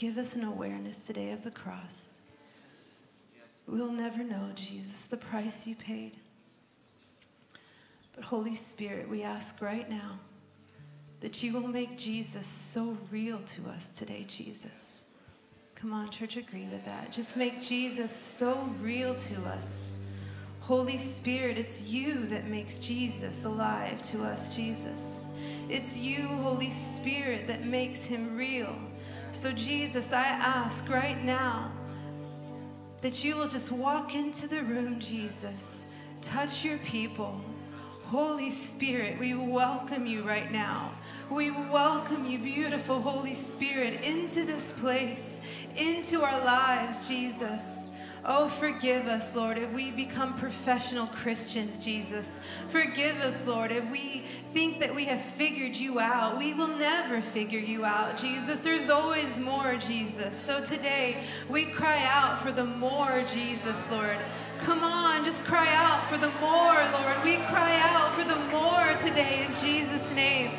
give us an awareness today of the cross. We'll never know, Jesus, the price you paid. But Holy Spirit, we ask right now that you will make Jesus so real to us today, Jesus. Come on, church, agree with that. Just make Jesus so real to us. Holy Spirit, it's you that makes Jesus alive to us, Jesus. It's you, Holy Spirit, that makes him real. So, Jesus, I ask right now that you will just walk into the room, Jesus. Touch your people. Holy Spirit, we welcome you right now. We welcome you, beautiful Holy Spirit, into this place, into our lives, Jesus. Oh, forgive us, Lord, if we become professional Christians, Jesus. Forgive us, Lord, if we think that we have figured you out. We will never figure you out, Jesus. There's always more, Jesus. So today, we cry out for the more, Jesus, Lord. Come on, just cry out for the more, Lord. We cry out for the more today in Jesus' name.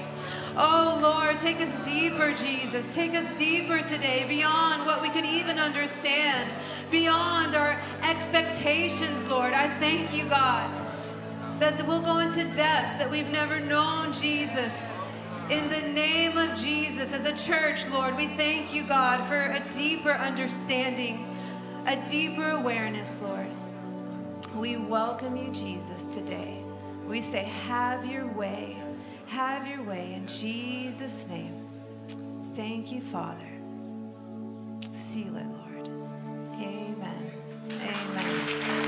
Oh Lord, take us deeper, Jesus. Take us deeper today, beyond what we could even understand, beyond our expectations, Lord. I thank you, God, that we'll go into depths that we've never known, Jesus. In the name of Jesus, as a church, Lord, we thank you, God, for a deeper understanding, a deeper awareness, Lord. We welcome you, Jesus, today. We say, Have your way. Have your way in Jesus' name. Thank you, Father. Seal it, Lord. Amen. Amen.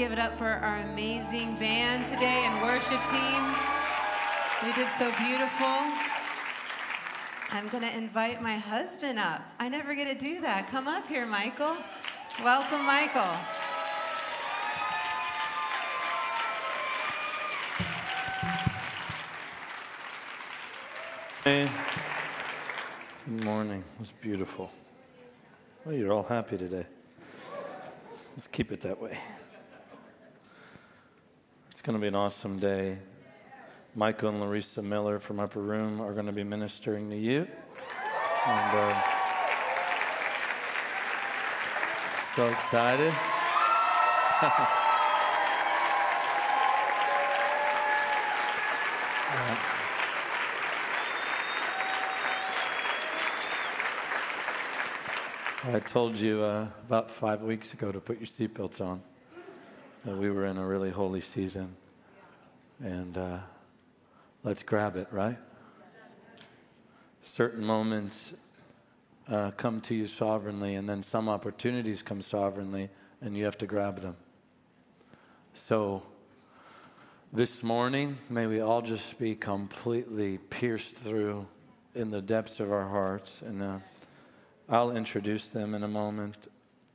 Give it up for our amazing band today and worship team. You did so beautiful. I'm going to invite my husband up. I never get to do that. Come up here, Michael. Welcome, Michael. Hey. Good morning. It was beautiful. Well, you're all happy today. Let's keep it that way. It's going to be an awesome day. Michael and Larissa Miller from Upper Room are going to be ministering to you. And uh, so excited. I told you uh, about five weeks ago to put your seatbelts on. We were in a really holy season. And uh, let's grab it, right? Certain moments uh, come to you sovereignly, and then some opportunities come sovereignly, and you have to grab them. So, this morning, may we all just be completely pierced through in the depths of our hearts. And uh, I'll introduce them in a moment.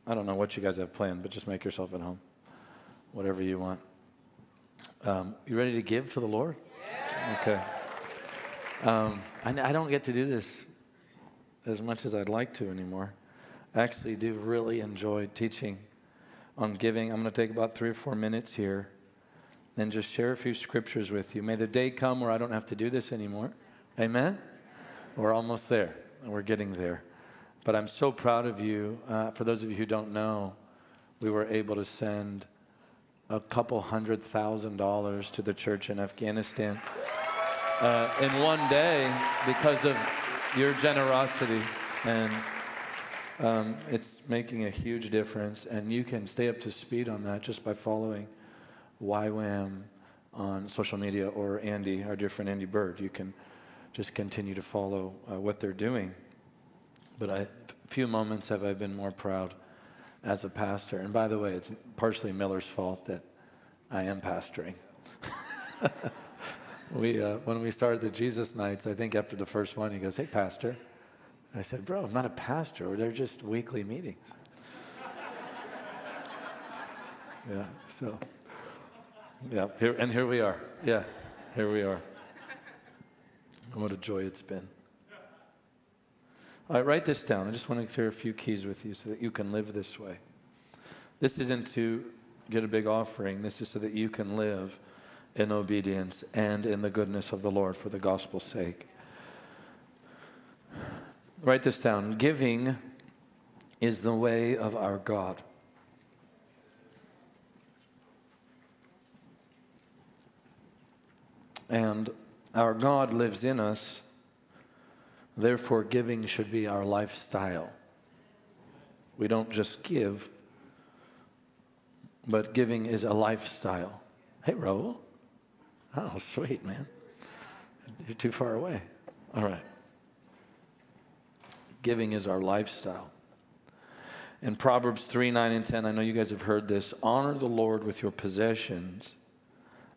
I don't know what you guys have planned, but just make yourself at home. Whatever you want. Um, you ready to give to the Lord? Yeah. Okay. Um, I, I don't get to do this as much as I'd like to anymore. I actually do really enjoy teaching on giving. I'm going to take about three or four minutes here and just share a few scriptures with you. May the day come where I don't have to do this anymore. Amen? We're almost there. We're getting there. But I'm so proud of you. Uh, for those of you who don't know, we were able to send a couple hundred thousand dollars to the church in Afghanistan uh, in one day because of your generosity. And um, it's making a huge difference. And you can stay up to speed on that just by following YWAM on social media or Andy, our dear friend Andy Byrd. You can just continue to follow uh, what they're doing. But a few moments have I been more proud as a pastor. And by the way, it's partially Miller's fault that I am pastoring. we, uh, when we started the Jesus Nights, I think after the first one, he goes, Hey, Pastor. I said, Bro, I'm not a pastor. They're just weekly meetings. yeah, so, yeah, here, and here we are. Yeah, here we are. What a joy it's been. All right, write this down. I just want to share a few keys with you so that you can live this way. This isn't to get a big offering, this is so that you can live in obedience and in the goodness of the Lord for the gospel's sake. Write this down. Giving is the way of our God. And our God lives in us, therefore, giving should be our lifestyle. We don't just give, but giving is a lifestyle. Hey, Raul. Oh, sweet, man. You're too far away. All right. Giving is our lifestyle. In Proverbs 3 9 and 10, I know you guys have heard this honor the Lord with your possessions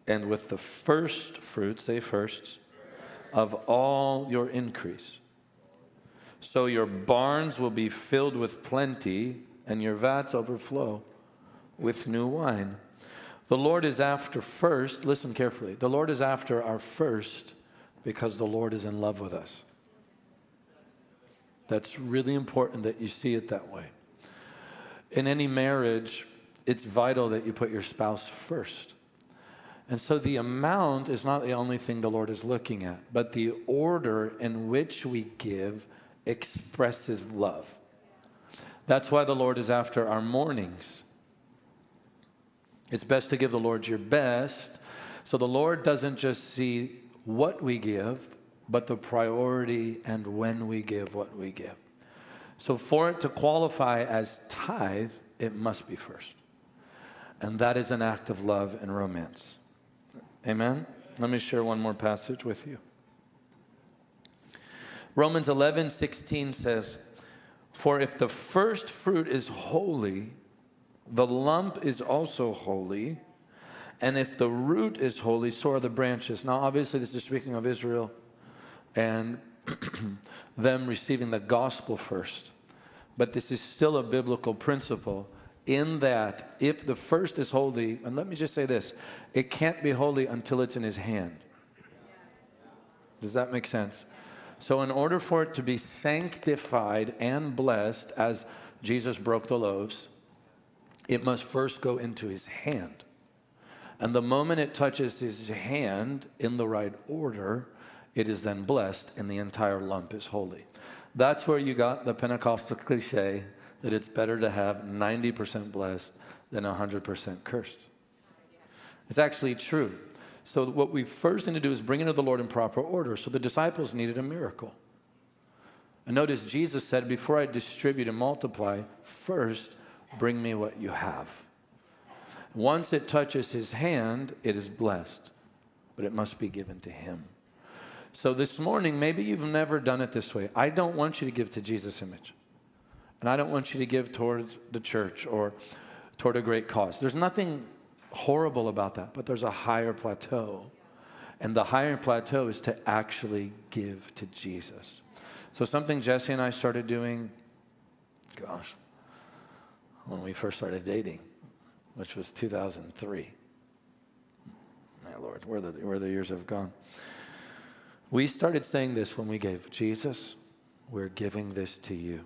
and with the first fruits, say firsts, of all your increase. So your barns will be filled with plenty, and your vats overflow with new wine. The Lord is after first, listen carefully, the Lord is after our first because the Lord is in love with us. That's really important that you see it that way. In any marriage, it's vital that you put your spouse first. And so the amount is not the only thing the Lord is looking at, but the order in which we give expresses love. That's why the Lord is after our mornings. It's best to give the Lord your best. So the Lord doesn't just see what we give, but the priority and when we give what we give. So for it to qualify as tithe, it must be first. And that is an act of love and romance. Amen? Let me share one more passage with you. Romans 11, 16 says, For if the first fruit is holy, the lump is also holy. And if the root is holy, so are the branches. Now, obviously, this is speaking of Israel and them receiving the gospel first. But this is still a biblical principle in that if the first is holy, and let me just say this it can't be holy until it's in his hand. Does that make sense? So, in order for it to be sanctified and blessed, as Jesus broke the loaves, it must first go into his hand. And the moment it touches his hand in the right order, it is then blessed, and the entire lump is holy. That's where you got the Pentecostal cliche that it's better to have 90% blessed than 100% cursed. It's actually true. So, what we first need to do is bring it to the Lord in proper order. So, the disciples needed a miracle. And notice Jesus said, Before I distribute and multiply, first bring me what you have. Once it touches his hand, it is blessed, but it must be given to him. So, this morning, maybe you've never done it this way. I don't want you to give to Jesus Image. And I don't want you to give towards the church or toward a great cause. There's nothing horrible about that, but there's a higher plateau. And the higher plateau is to actually give to Jesus. So, something Jessi and I started doing, gosh, when we first started dating, which was 2003. My Lord, where the, where the years have gone. We started saying this when we gave Jesus, we're giving this to you.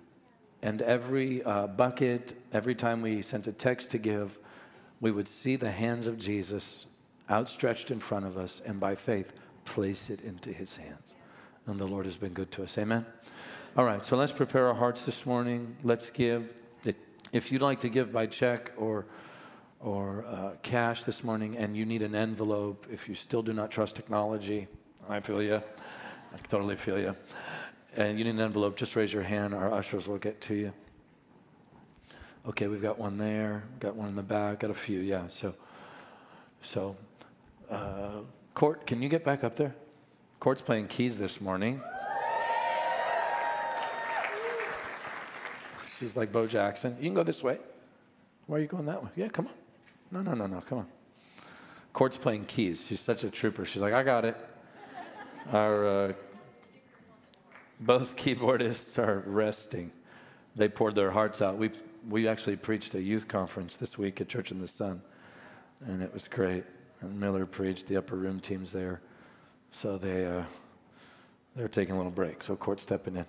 And every uh, bucket, every time we sent a text to give, we would see the hands of Jesus outstretched in front of us, and by faith, place it into his hands. And the Lord has been good to us. Amen. All right, so let's prepare our hearts this morning. Let's give. If you'd like to give by check or or uh, cash this morning and you need an envelope, if you still do not trust technology, I feel you. I totally feel you. And you need an envelope, just raise your hand. Our ushers will get to you. Okay, we've got one there, got one in the back, got a few, yeah. So, so, uh, Court, can you get back up there? Court's playing keys this morning. She's like Bo Jackson. You can go this way. Why are you going that way? Yeah, come on. No, no, no, no, come on. Court's playing keys. She's such a trooper. She's like, I got it. Our uh, both keyboardists are resting. They poured their hearts out. We we actually preached a youth conference this week at Church in the Sun, and it was great. And Miller preached. The upper room team's there, so they uh, they're taking a little break. So Court's stepping in.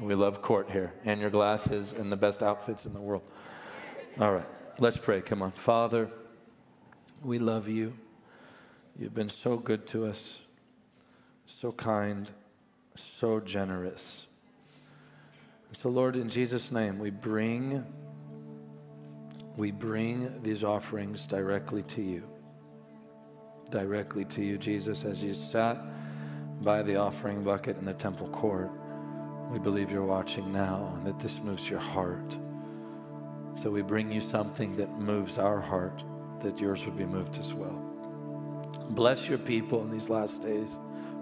We love Court here, and your glasses, and the best outfits in the world. All right, let's pray. Come on, Father. We love you. You've been so good to us, so kind, so generous. So, Lord, in Jesus' name, we bring we bring these offerings directly to you. Directly to you, Jesus, as you sat by the offering bucket in the temple court. We believe you're watching now and that this moves your heart. So we bring you something that moves our heart, that yours would be moved as well. Bless your people in these last days.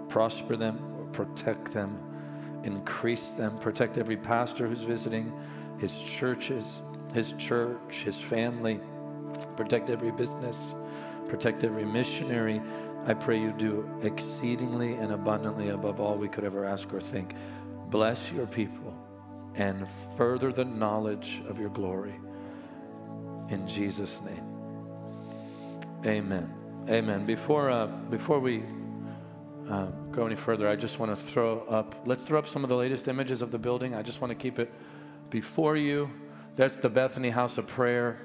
Prosper them, protect them, increase them. Protect every pastor who's visiting, his churches, his church, his family. Protect every business. Protect every missionary. I pray you do exceedingly and abundantly above all we could ever ask or think. Bless your people and further the knowledge of your glory. In Jesus' name. Amen. Amen. Before, uh, before we uh, go any further, I just want to throw up, let's throw up some of the latest images of the building. I just want to keep it before you. That's the Bethany House of Prayer,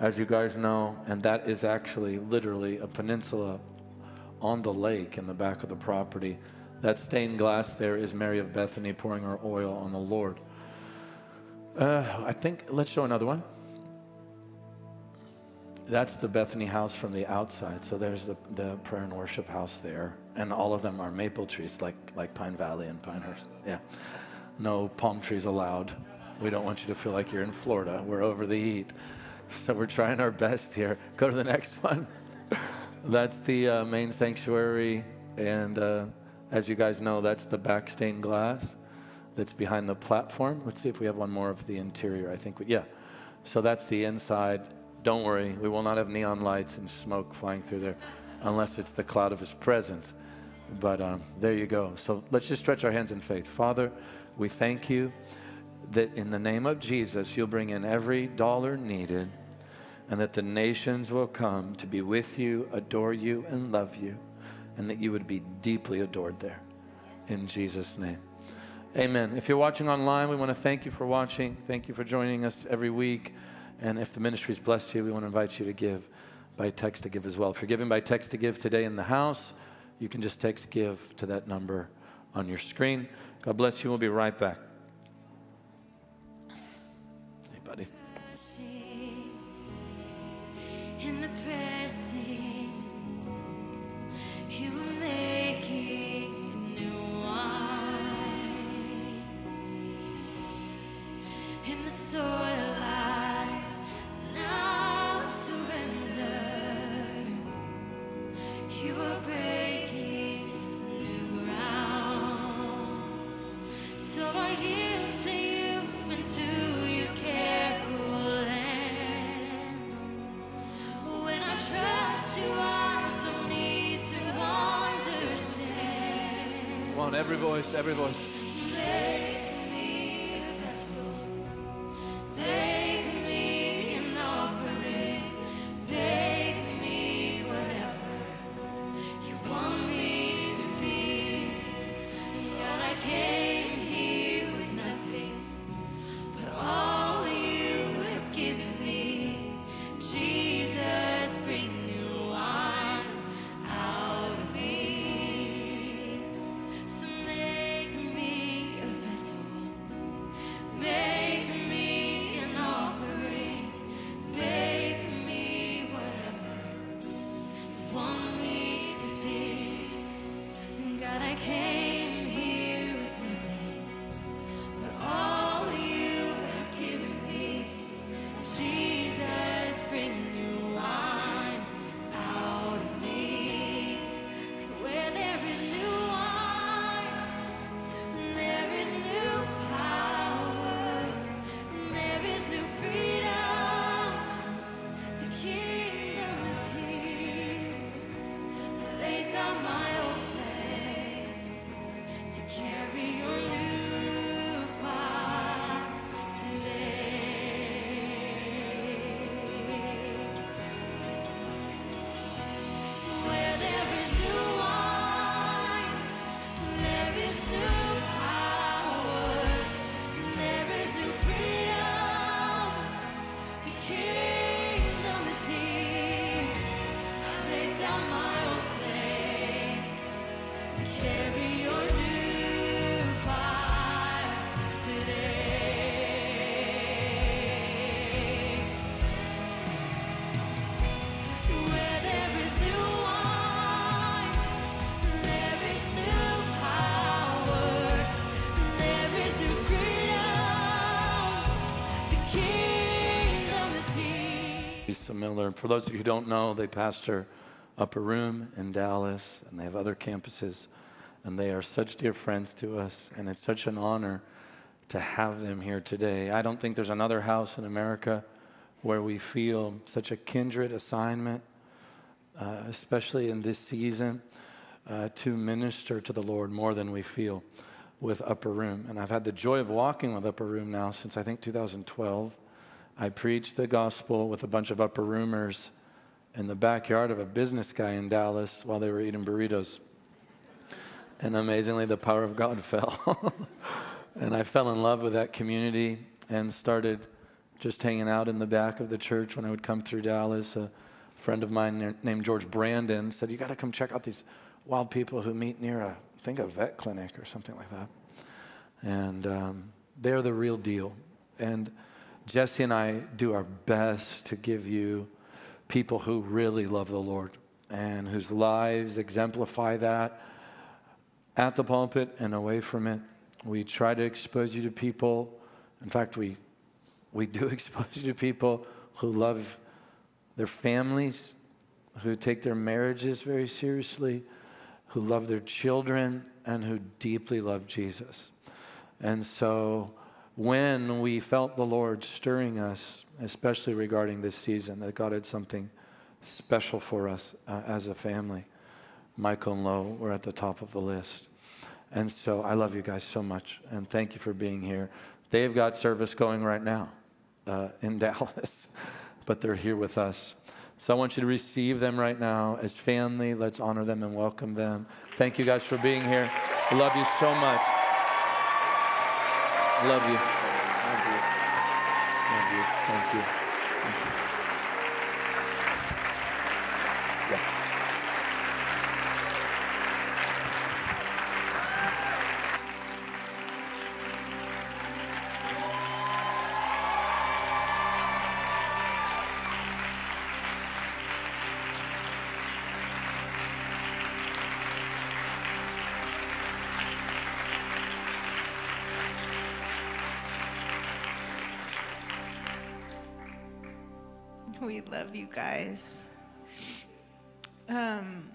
as you guys know, and that is actually literally a peninsula on the lake in the back of the property. That stained glass there is Mary of Bethany pouring her oil on the Lord. Uh, I think, let's show another one. That's the Bethany house from the outside. So there's the, the prayer and worship house there. And all of them are maple trees, like, like Pine Valley and Pinehurst. Yeah. No palm trees allowed. We don't want you to feel like you're in Florida. We're over the heat. So we're trying our best here. Go to the next one. That's the uh, main sanctuary. And uh, as you guys know, that's the back stained glass that's behind the platform. Let's see if we have one more of the interior. I think, we, yeah. So that's the inside. Don't worry, we will not have neon lights and smoke flying through there unless it's the cloud of his presence. But um, there you go. So let's just stretch our hands in faith. Father, we thank you that in the name of Jesus, you'll bring in every dollar needed and that the nations will come to be with you, adore you, and love you, and that you would be deeply adored there. In Jesus' name. Amen. If you're watching online, we want to thank you for watching. Thank you for joining us every week. And if the ministry's blessed you, we want to invite you to give by text to give as well. If you're giving by text to give today in the house, you can just text give to that number on your screen. God bless you. We'll be right back. Hey, buddy. Voice, every voice. Miller. For those of you who don't know, they pastor Upper Room in Dallas, and they have other campuses, and they are such dear friends to us, and it's such an honor to have them here today. I don't think there's another house in America where we feel such a kindred assignment, uh, especially in this season, uh, to minister to the Lord more than we feel with Upper Room. And I've had the joy of walking with Upper Room now since I think 2012. I preached the gospel with a bunch of Upper Roomers in the backyard of a business guy in Dallas while they were eating burritos. And amazingly, the power of God fell. and I fell in love with that community and started just hanging out in the back of the church when I would come through Dallas. A friend of mine named George Brandon said, You got to come check out these wild people who meet near a, I think, a vet clinic or something like that. And um, they're the real deal. And Jessi and I do our best to give you people who really love the Lord and whose lives exemplify that at the pulpit and away from it. We try to expose you to people. In fact, we, we do expose you to people who love their families, who take their marriages very seriously, who love their children, and who deeply love Jesus. And so when we felt the Lord stirring us, especially regarding this season, that God had something special for us uh, as a family, Michael and Lo were at the top of the list. And so I love you guys so much, and thank you for being here. They've got service going right now uh, in Dallas, but they're here with us. So I want you to receive them right now as family. Let's honor them and welcome them. Thank you guys for being here. I love you so much. Love you. Guys. Um,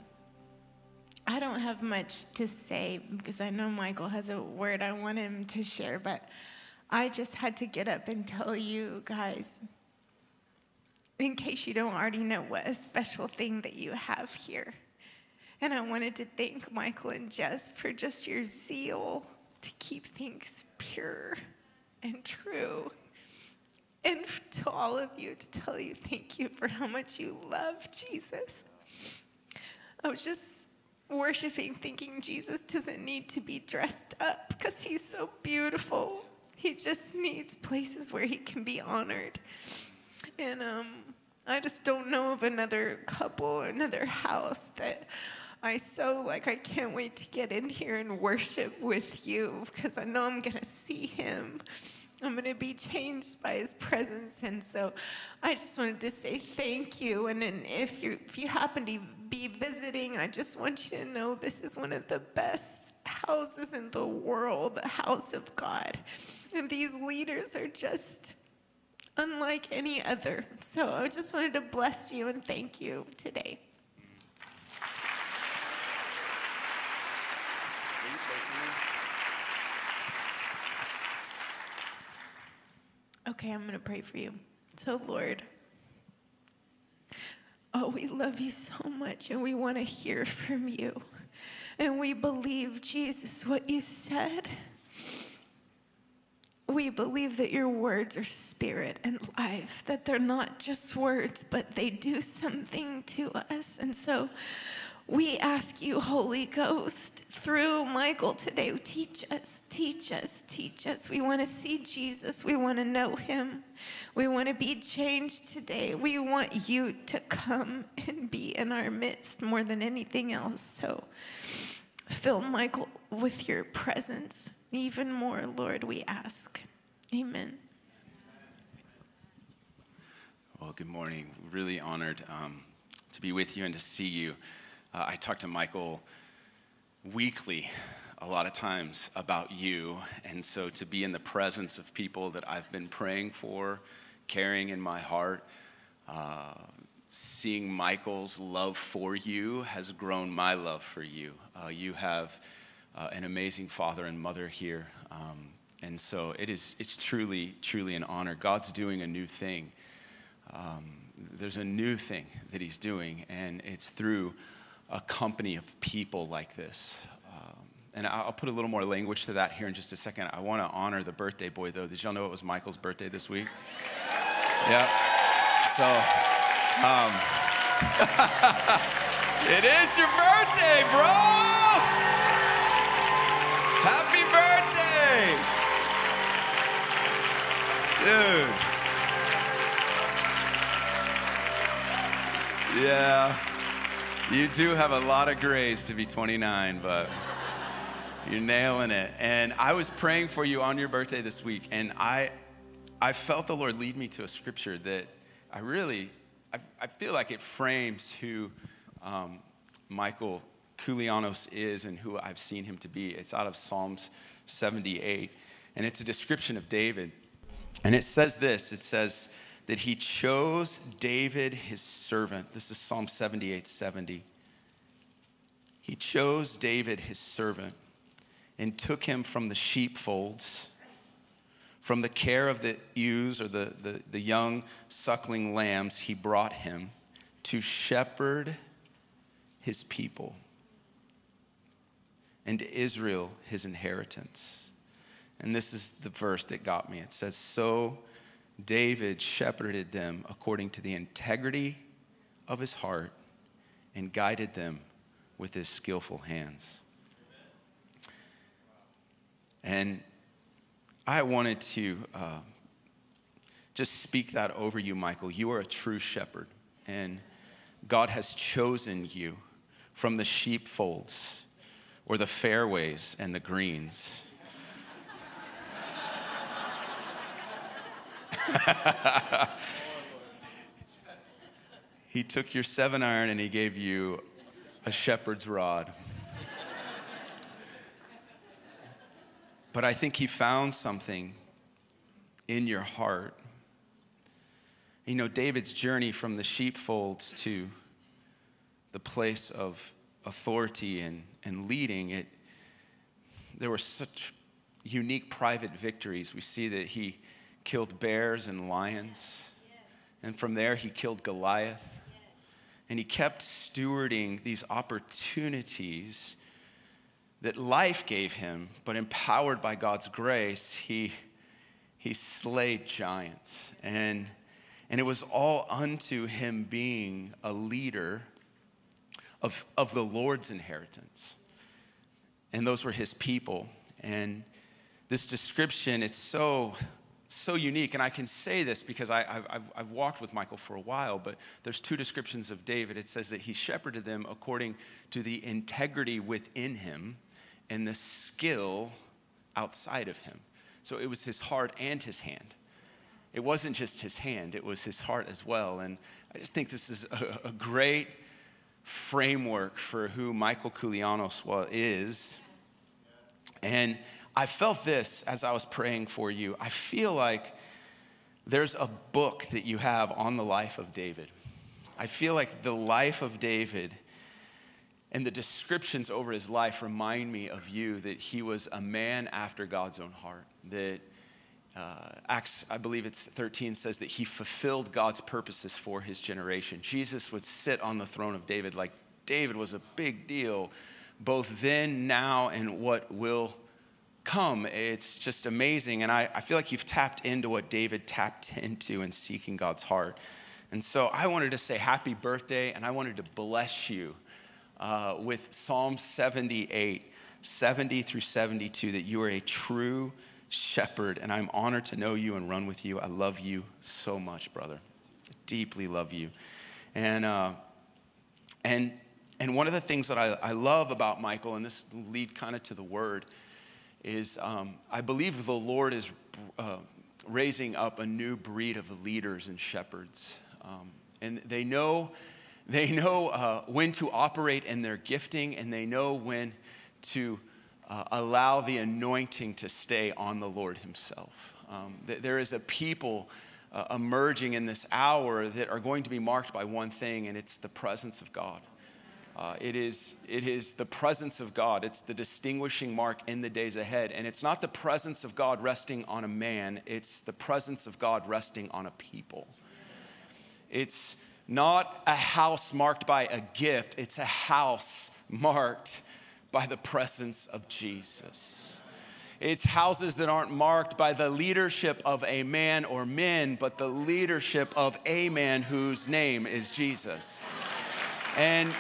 I don't have much to say because I know Michael has a word I want him to share, but I just had to get up and tell you guys, in case you don't already know, what a special thing that you have here. And I wanted to thank Michael and Jess for just your zeal to keep things pure and true. And to all of you, to tell you thank you for how much you love Jesus. I was just worshiping, thinking Jesus doesn't need to be dressed up because he's so beautiful. He just needs places where he can be honored. And um, I just don't know of another couple, another house that I so like I can't wait to get in here and worship with you because I know I'm gonna see him. I'm going to be changed by his presence. And so I just wanted to say thank you. And then if you if you happen to be visiting, I just want you to know this is one of the best houses in the world, the house of God. And these leaders are just unlike any other. So I just wanted to bless you and thank you today. Okay, I'm going to pray for you. So, Lord, oh, we love you so much and we want to hear from you. And we believe, Jesus, what you said. We believe that your words are spirit and life, that they're not just words, but they do something to us. And so, we ask you, Holy Ghost, through Michael today, teach us, teach us, teach us. We want to see Jesus. We want to know him. We want to be changed today. We want you to come and be in our midst more than anything else. So fill Michael with your presence even more, Lord, we ask. Amen. Well, good morning. Really honored um, to be with you and to see you. Uh, I talk to Michael weekly, a lot of times, about you. And so to be in the presence of people that I've been praying for, carrying in my heart, Uh, seeing Michael's love for you has grown my love for you. Uh, you have uh, an amazing father and mother here. Um, and so it is, it's truly, truly an honor. God's doing a new thing. Um, there's a new thing that He's doing, and it's through a company of people like this. Um, and I'll put a little more language to that here in just a second. I want to honor the birthday boy, though. Did y'all know it was Michael's birthday this week? Yeah. So, um, it is your birthday, bro! Happy birthday! Dude. Yeah. You do have a lot of grace to be 29, but you're nailing it. And I was praying for you on your birthday this week, and I, I felt the Lord lead me to a scripture that I really, I, I feel like it frames who um, Michael Koulianos is and who I've seen him to be. It's out of Psalms 78, and it's a description of David. And it says this it says that he chose David, his servant. This is Psalm 78 70. He chose David, his servant, and took him from the sheepfolds, from the care of the ewes or the, the, the young suckling lambs, he brought him to shepherd his people and Israel his inheritance. And this is the verse that got me. It says, So David shepherded them according to the integrity of his heart and guided them with his skillful hands. And I wanted to uh, just speak that over you, Michael. You are a true shepherd, and God has chosen you from the sheepfolds or the fairways and the greens he took your seven iron and he gave you a shepherd's rod. but I think he found something in your heart. You know, David's journey from the sheepfolds to the place of authority and, and leading, it, there were such unique private victories. We see that he killed bears and lions. And from there, he killed Goliath. And he kept stewarding these opportunities that life gave him, but empowered by God's grace, he, he slayed giants. And, and it was all unto him being a leader of, of the Lord's inheritance. And those were his people. And this description, it's so so unique. And I can say this because I, have I've walked with Michael for a while, but there's two descriptions of David. It says that he shepherded them according to the integrity within him and the skill outside of him. So it was his heart and his hand. It wasn't just his hand, it was his heart as well. And I just think this is a, a great framework for who Michael Koulianos is. And I felt this as I was praying for you. I feel like there's a book that you have on the life of David. I feel like the life of David and the descriptions over his life remind me of you that he was a man after God's own heart. That uh, Acts, I believe it's 13, says that he fulfilled God's purposes for his generation. Jesus would sit on the throne of David like David was a big deal, both then, now, and what will come. It's just amazing. And I, I feel like you've tapped into what David tapped into in seeking God's heart. And so I wanted to say happy birthday, and I wanted to bless you uh, with Psalm 78, 70 through 72, that you are a true shepherd, and I'm honored to know you and run with you. I love you so much, brother. Deeply love you. And, uh, and, and one of the things that I, I love about Michael, and this lead kind of to the word, is um, I believe the Lord is uh, raising up a new breed of leaders and shepherds. Um, and they know, they know uh, when to operate in their gifting, and they know when to uh, allow the anointing to stay on the Lord Himself. Um, there is a people uh, emerging in this hour that are going to be marked by one thing, and it's the presence of God. Uh, it, is, it is the presence of God. It's the distinguishing mark in the days ahead. And it's not the presence of God resting on a man, it's the presence of God resting on a people. It's not a house marked by a gift, it's a house marked by the presence of Jesus. It's houses that aren't marked by the leadership of a man or men, but the leadership of a man whose name is Jesus. And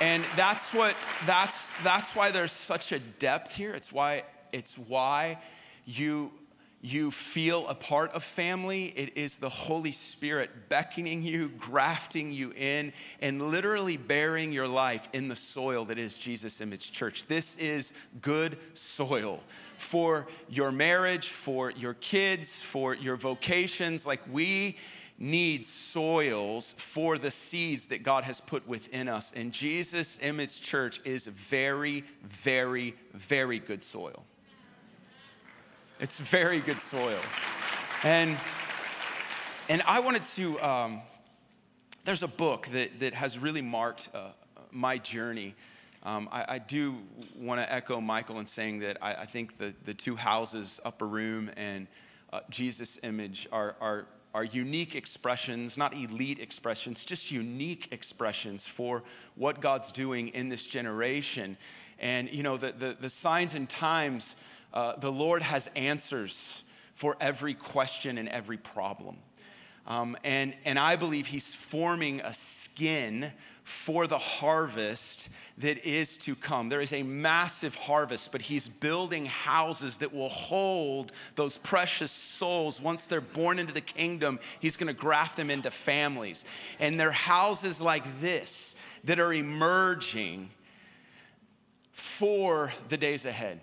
and that's what that's that's why there's such a depth here. It's why it's why you you feel a part of family. It is the Holy Spirit beckoning you, grafting you in, and literally bearing your life in the soil that is Jesus Image Church. This is good soil for your marriage, for your kids, for your vocations. Like we need soils for the seeds that God has put within us. And Jesus Image Church is very, very, very good soil. It's very good soil. And, and I wanted to, um, there's a book that, that has really marked uh, my journey. Um, I, I, do want to echo Michael in saying that I, I, think the, the two houses, Upper Room and uh, Jesus Image, are, are, are unique expressions, not elite expressions, just unique expressions for what God's doing in this generation. And, you know, the, the, the signs and times uh, the Lord has answers for every question and every problem. Um, and, and I believe He's forming a skin for the harvest that is to come. There is a massive harvest, but He's building houses that will hold those precious souls. Once they're born into the kingdom, He's gonna graft them into families. And they're houses like this that are emerging for the days ahead.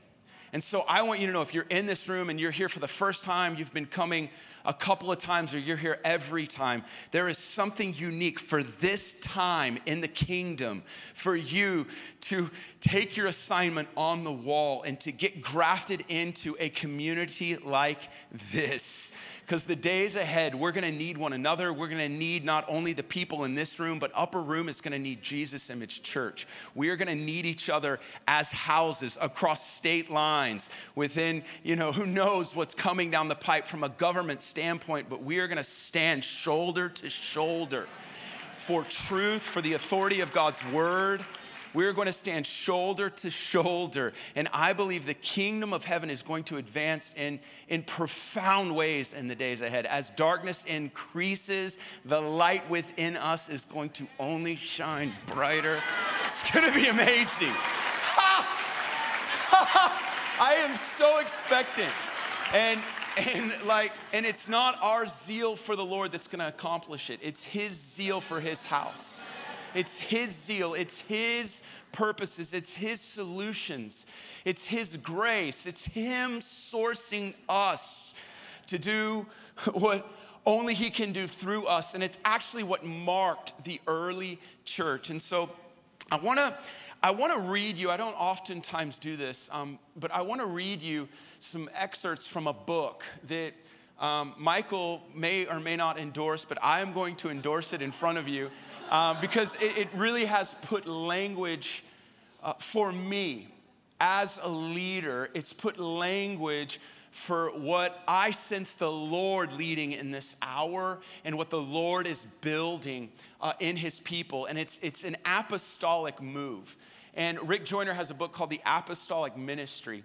And so I want you to know if you're in this room and you're here for the first time, you've been coming a couple of times, or you're here every time, there is something unique for this time in the kingdom for you to take your assignment on the wall and to get grafted into a community like this because the days ahead, we're gonna need one another. We're gonna need not only the people in this room, but Upper Room is gonna need Jesus Image Church. We are gonna need each other as houses across state lines, within, you know, who knows what's coming down the pipe from a government standpoint, but we are gonna stand shoulder to shoulder for truth, for the authority of God's word we're going to stand shoulder to shoulder. And I believe the kingdom of heaven is going to advance in, in profound ways in the days ahead. As darkness increases, the light within us is going to only shine brighter. It's going to be amazing. I am so expectant. And and like and it's not our zeal for the lord that's going to accomplish it it's his zeal for his house it's His zeal, it's His purposes, it's His solutions, it's His grace, it's Him sourcing us to do what only He can do through us. And it's actually what marked the early church. And so I wanna. I want to read you, I don't oftentimes do this, um, but I want to read you some excerpts from a book that um, Michael may or may not endorse, but I am going to endorse it in front of you um, because it, it, really has put language uh, for me as a leader, it's put language for what I sense the Lord leading in this hour and what the Lord is building uh, in his people. And it's, it's an apostolic move. And Rick Joyner has a book called The Apostolic Ministry.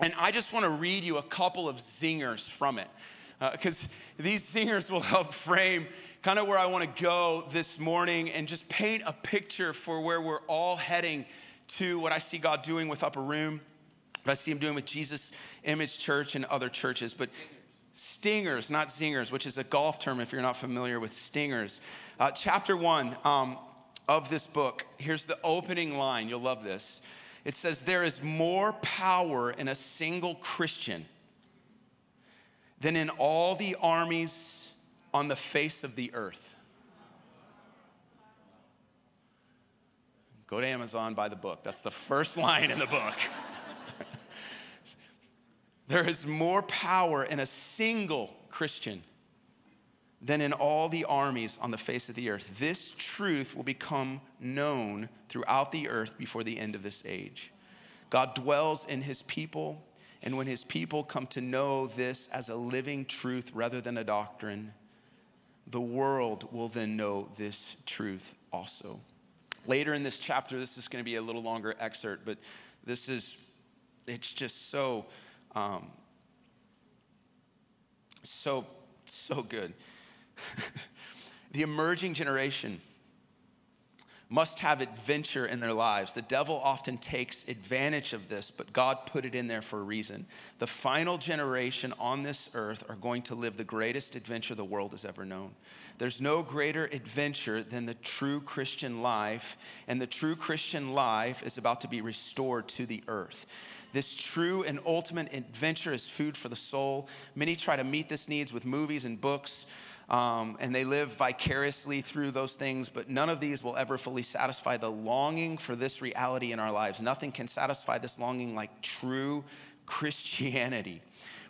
And I just want to read you a couple of zingers from it because uh, these singers will help frame kind of where I want to go this morning and just paint a picture for where we're all heading to what I see God doing with Upper Room, what I see Him doing with Jesus Image Church and other churches. But stingers, not zingers, which is a golf term if you're not familiar with stingers. Uh, chapter one um, of this book, here's the opening line. You'll love this. It says, There is more power in a single Christian than in all the armies on the face of the earth. Go to Amazon, buy the book. That's the first line in the book. there is more power in a single Christian than in all the armies on the face of the earth. This truth will become known throughout the earth before the end of this age. God dwells in his people, and when his people come to know this as a living truth rather than a doctrine, the world will then know this truth also. Later in this chapter, this is going to be a little longer excerpt, but this is, it's just so, um, so, so good. the emerging generation must have adventure in their lives. The devil often takes advantage of this, but God put it in there for a reason. The final generation on this earth are going to live the greatest adventure the world has ever known. There's no greater adventure than the true Christian life, and the true Christian life is about to be restored to the earth. This true and ultimate adventure is food for the soul. Many try to meet this needs with movies and books um, and they live vicariously through those things, but none of these will ever fully satisfy the longing for this reality in our lives. Nothing can satisfy this longing like true Christianity.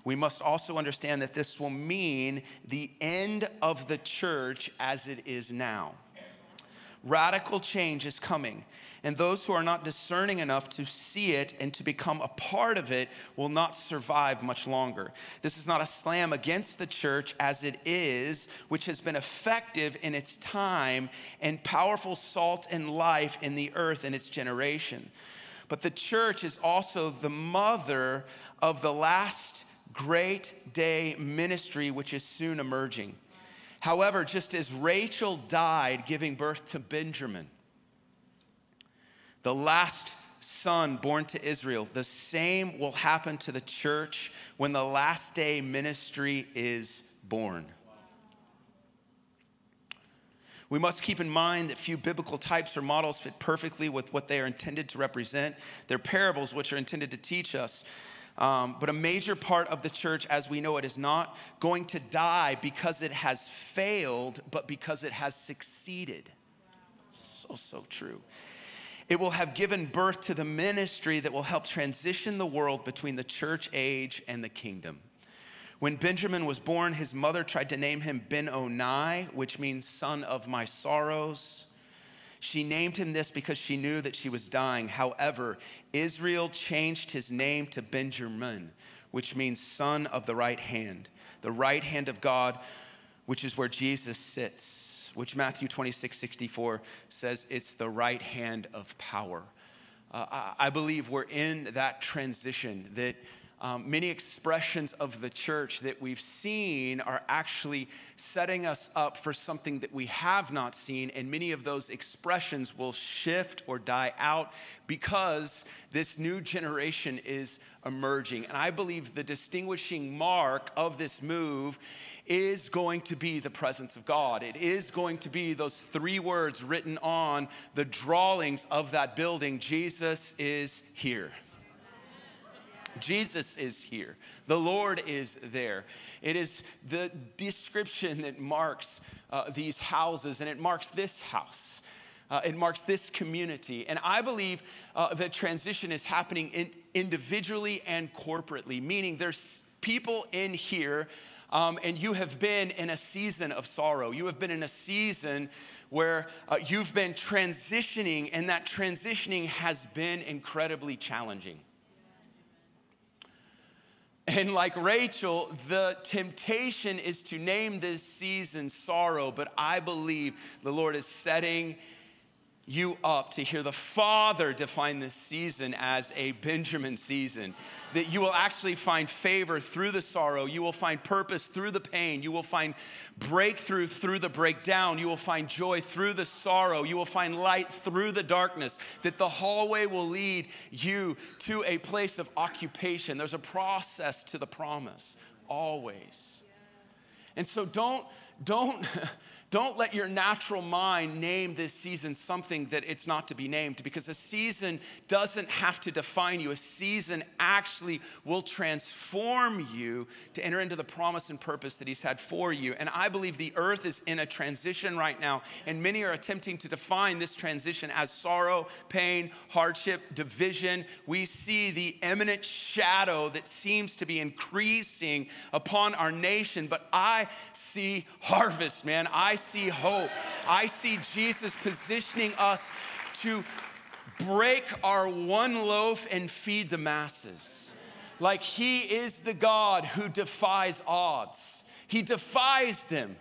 We must also understand that this will mean the end of the church as it is now. Radical change is coming and those who are not discerning enough to see it and to become a part of it will not survive much longer. This is not a slam against the church as it is, which has been effective in its time and powerful salt and life in the earth in its generation. But the church is also the mother of the last great day ministry, which is soon emerging. However, just as Rachel died giving birth to Benjamin, the last son born to Israel, the same will happen to the church when the last day ministry is born. We must keep in mind that few biblical types or models fit perfectly with what they are intended to represent. They're parables which are intended to teach us. Um, but a major part of the church, as we know it, is not going to die because it has failed, but because it has succeeded. So, so true. It will have given birth to the ministry that will help transition the world between the church age and the kingdom. When Benjamin was born, his mother tried to name him Ben-Oni, which means son of my sorrows. She named him this because she knew that she was dying. However, Israel changed his name to Benjamin, which means son of the right hand, the right hand of God, which is where Jesus sits which Matthew 26, 64 says it's the right hand of power. Uh, I believe we're in that transition that um, many expressions of the church that we've seen are actually setting us up for something that we have not seen, and many of those expressions will shift or die out because this new generation is emerging. And I believe the distinguishing mark of this move is going to be the presence of God. It is going to be those three words written on the drawings of that building Jesus is here. Jesus is here. The Lord is there. It is the description that marks uh, these houses, and it marks this house. Uh, it marks this community. And I believe uh, that transition is happening in, individually and corporately, meaning there's people in here um, and you have been in a season of sorrow. You have been in a season where uh, you've been transitioning, and that transitioning has been incredibly challenging. And like Rachel, the temptation is to name this season sorrow, but I believe the Lord is setting you up to hear the Father define this season as a Benjamin season. That you will actually find favor through the sorrow. You will find purpose through the pain. You will find breakthrough through the breakdown. You will find joy through the sorrow. You will find light through the darkness. That the hallway will lead you to a place of occupation. There's a process to the promise, always. And so don't, don't. don't let your natural mind name this season something that it's not to be named because a season doesn't have to define you. A season actually will transform you to enter into the promise and purpose that He's had for you. And I believe the earth is in a transition right now, and many are attempting to define this transition as sorrow, pain, hardship, division. We see the imminent shadow that seems to be increasing upon our nation, but I see harvest, man. I see hope. I see Jesus positioning us to break our one loaf and feed the masses. Like he is the God who defies odds, he defies them.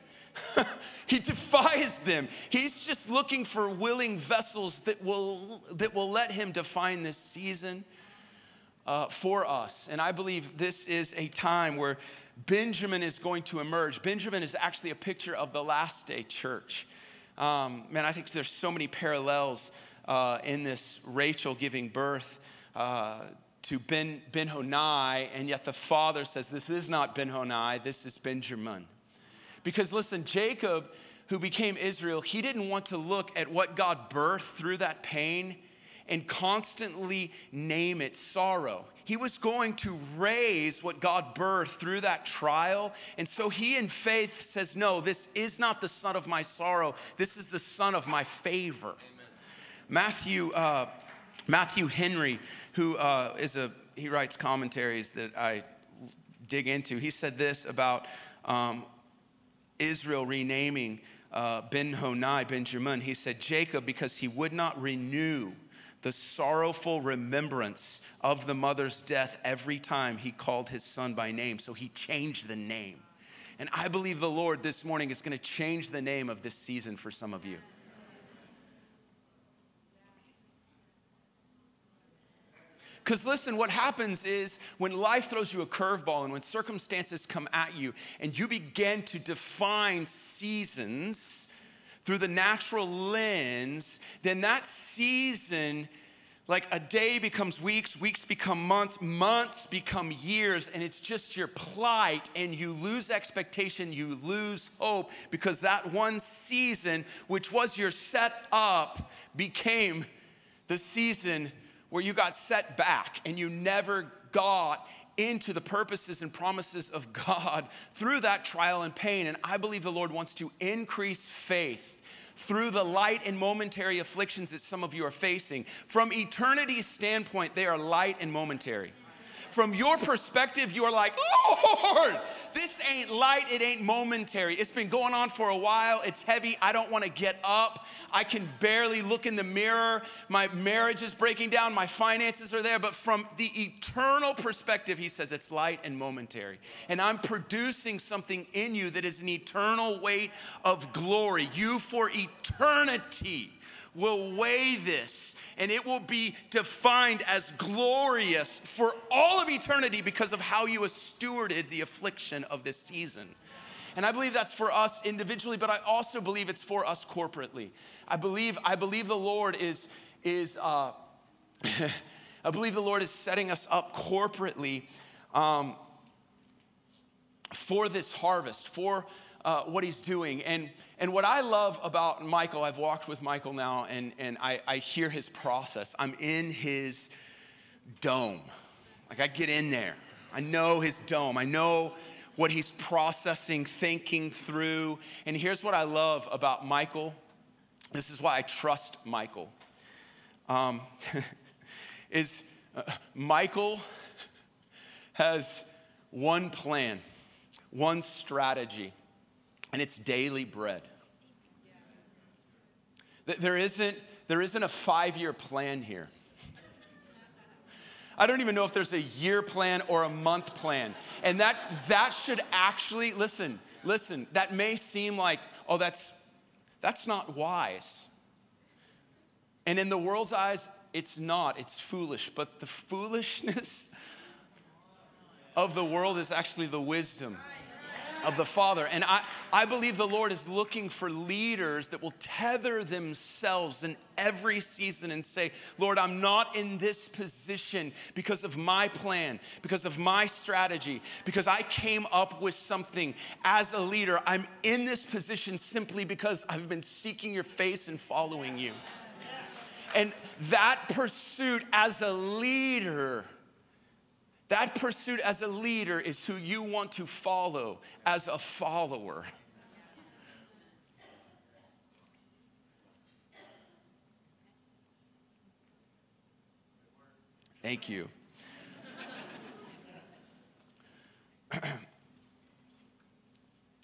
he defies them. He's just looking for willing vessels that will, that will let him define this season uh, for us. And I believe this is a time where Benjamin is going to emerge. Benjamin is actually a picture of the last day church. Um, man, I think there's so many parallels uh, in this Rachel giving birth uh, to Ben, Ben-Oni, and yet the father says, This is not Ben-Oni, this is Benjamin. Because listen, Jacob, who became Israel, he didn't want to look at what God birthed through that pain and constantly name it sorrow. He was going to raise what God birthed through that trial. And so he, in faith, says, No, this is not the son of my sorrow. This is the son of my favor. Amen. Matthew, uh, Matthew Henry, who uh, is a, he writes commentaries that I dig into. He said this about um, Israel renaming uh, Ben-Oni, Benjamin. He said, Jacob, because he would not renew the sorrowful remembrance of the mother's death every time he called his son by name. So he changed the name. And I believe the Lord this morning is going to change the name of this season for some of you. Because listen, what happens is when life throws you a curveball and when circumstances come at you and you begin to define seasons, through the natural lens, then that season, like a day becomes weeks, weeks become months, months become years, and it's just your plight, and you lose expectation, you lose hope, because that one season, which was your set up, became the season where you got set back and you never got into the purposes and promises of God through that trial and pain. And I believe the Lord wants to increase faith through the light and momentary afflictions that some of you are facing. From eternity's standpoint, they are light and momentary. From your perspective, you are like, Lord, this ain't light, it ain't momentary. It's been going on for a while, it's heavy, I don't wanna get up. I can barely look in the mirror. My marriage is breaking down, my finances are there. But from the eternal perspective, he says it's light and momentary. And I'm producing something in you that is an eternal weight of glory. You for eternity will weigh this and it will be defined as glorious for all of eternity because of how you have stewarded the affliction of this season. And I believe that's for us individually, but I also believe it's for us corporately. I believe, I believe the Lord is, is uh, I believe the Lord is setting us up corporately um, for this harvest, for uh, what he's doing. And, and what I love about Michael, I've walked with Michael now and, and I, I hear his process. I'm in his dome. Like I get in there. I know his dome. I know what he's processing, thinking through. And here's what I love about Michael. This is why I trust Michael. Um, is uh, Michael has one plan, one strategy and it's daily bread. There isn't, there isn't a five year plan here. I don't even know if there's a year plan or a month plan. And that, that should actually, listen, listen, that may seem like, oh, that's, that's not wise. And in the world's eyes, it's not, it's foolish. But the foolishness of the world is actually the wisdom of the Father. And I, I believe the Lord is looking for leaders that will tether themselves in every season and say, Lord, I'm not in this position because of my plan, because of my strategy, because I came up with something as a leader. I'm in this position simply because I've been seeking your face and following you. And that pursuit as a leader that pursuit as a leader is who you want to follow as a follower. Thank you.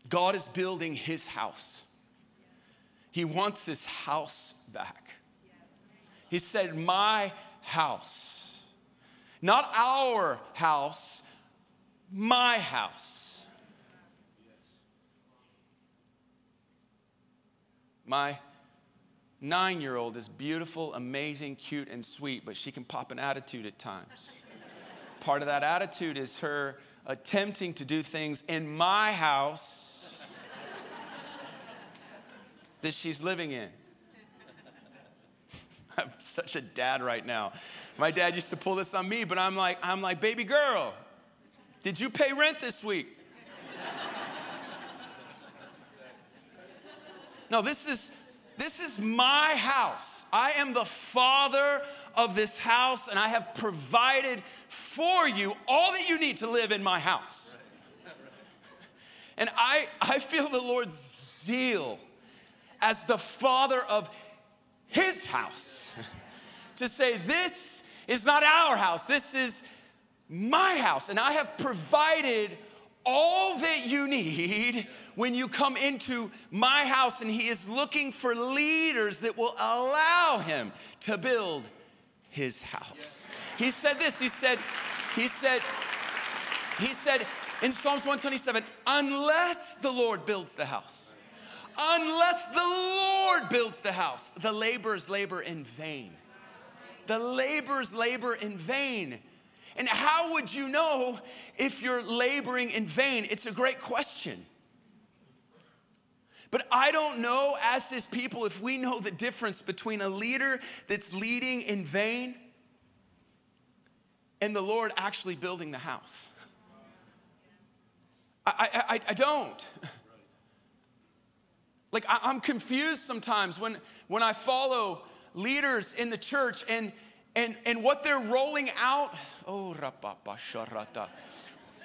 God is building his house. He wants his house back. He said, My house. Not our house, my house. My nine year old is beautiful, amazing, cute, and sweet, but she can pop an attitude at times. Part of that attitude is her attempting to do things in my house that she's living in. I'm such a dad right now. My dad used to pull this on me, but I'm like, I'm like, baby girl, did you pay rent this week? No, this is this is my house. I am the father of this house, and I have provided for you all that you need to live in my house. And I, I feel the Lord's zeal as the father of his house to say, This is not our house, this is my house. And I have provided all that you need when you come into my house. And He is looking for leaders that will allow Him to build His house. He said this He said, He said, He said in Psalms 127, unless the Lord builds the house, unless the Lord builds the house, the laborers labor in vain. The laborers labor in vain. And how would you know if you're laboring in vain? It's a great question. But I don't know, as his people, if we know the difference between a leader that's leading in vain and the Lord actually building the house. I, I, I don't. Like, I, I'm confused sometimes when, when I follow leaders in the church and, and, and what they're rolling out. Oh.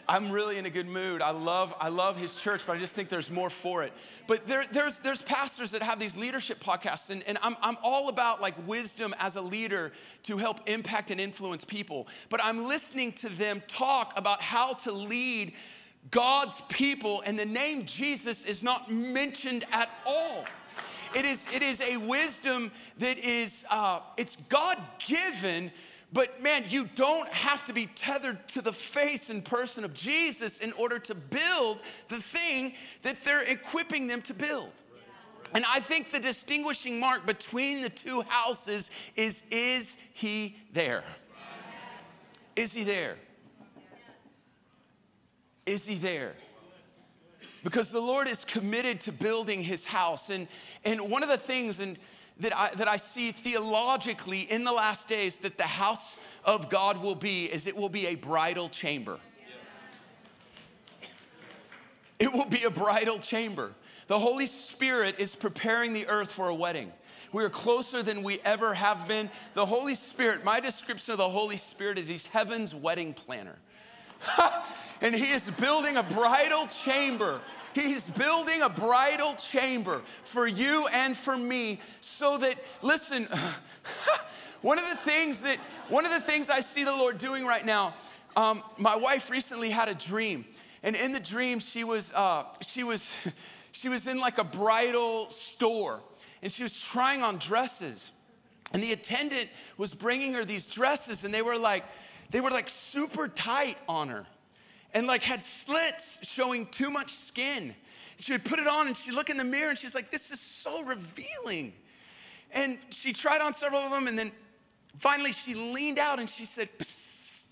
I'm really in a good mood. I love, I love his church, but I just think there's more for it. But there, there's, there's pastors that have these leadership podcasts, and, and I'm, I'm all about like wisdom as a leader to help impact and influence people. But I'm listening to them talk about how to lead God's people, and the name Jesus is not mentioned at all. It is, it is a wisdom that is, uh, it's God given, but man, you don't have to be tethered to the face and person of Jesus in order to build the thing that they're equipping them to build. And I think the distinguishing mark between the two houses is is he there? Is he there? Is he there? because the Lord is committed to building his house. And, and one of the things and, that, I, that I see theologically in the last days that the house of God will be is it will be a bridal chamber. It will be a bridal chamber. The Holy Spirit is preparing the earth for a wedding. We are closer than we ever have been. The Holy Spirit, my description of the Holy Spirit is he's heaven's wedding planner. and he is building a bridal chamber. He's building a bridal chamber for you and for me so that, listen, one of the things that, one of the things I see the Lord doing right now, um, my wife recently had a dream. And in the dream, she was, uh, she was, she was in like a bridal store and she was trying on dresses. And the attendant was bringing her these dresses and they were like, they were like super tight on her and like had slits showing too much skin. She would put it on and she'd look in the mirror and she's like, this is so revealing. And she tried on several of them and then finally she leaned out and she said, Psst,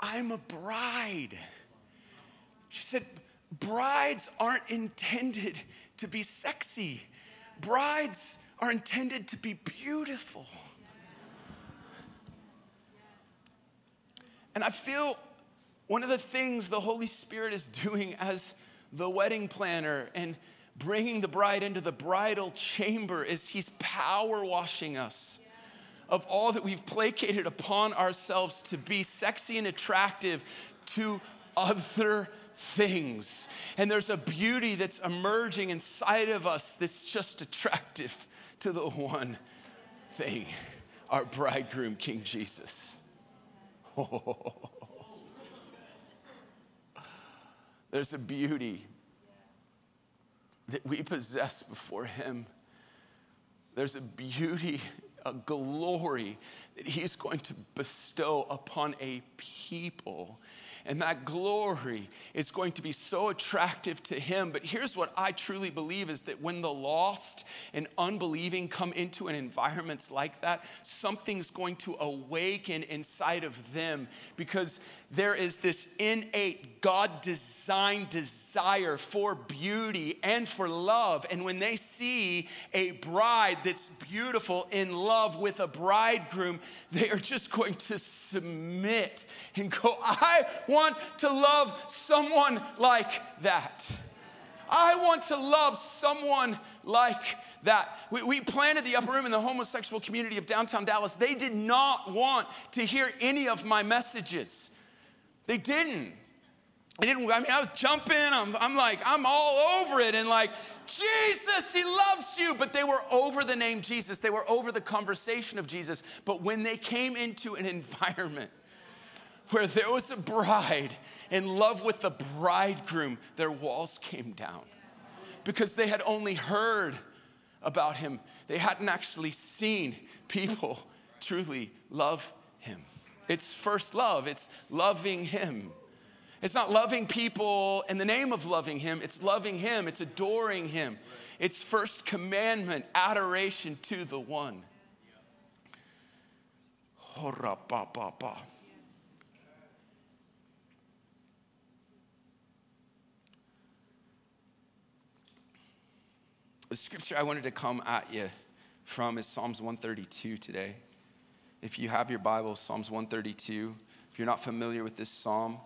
I'm a bride. She said, Brides aren't intended to be sexy, brides are intended to be beautiful. And I feel one of the things the Holy Spirit is doing as the wedding planner and bringing the bride into the bridal chamber is He's power washing us of all that we've placated upon ourselves to be sexy and attractive to other things. And there's a beauty that's emerging inside of us that's just attractive to the one thing our bridegroom, King Jesus. There's a beauty that we possess before Him. There's a beauty, a glory that He's going to bestow upon a people. And that glory is going to be so attractive to him. But here's what I truly believe is that when the lost and unbelieving come into an environment like that, something's going to awaken inside of them because there is this innate God designed desire for beauty and for love. And when they see a bride that's beautiful in love with a bridegroom, they are just going to submit and go, I want to love someone like that. I want to love someone like that. We, we, planted the upper room in the homosexual community of downtown Dallas. They did not want to hear any of my messages. They didn't. I didn't, I mean, I was jumping. I'm, I'm like, I'm all over it. And like, Jesus, he loves you. But they were over the name Jesus. They were over the conversation of Jesus. But when they came into an environment where there was a bride in love with the bridegroom, their walls came down because they had only heard about him. They hadn't actually seen people truly love. It's first love, it's loving Him. It's not loving people in the name of loving Him, it's loving Him, it's adoring Him. It's first commandment, adoration to the one. Oh, Hora pa. The scripture I wanted to come at you from is Psalms 132 today. If you have your Bible, Psalms 132. If you're not familiar with this psalm,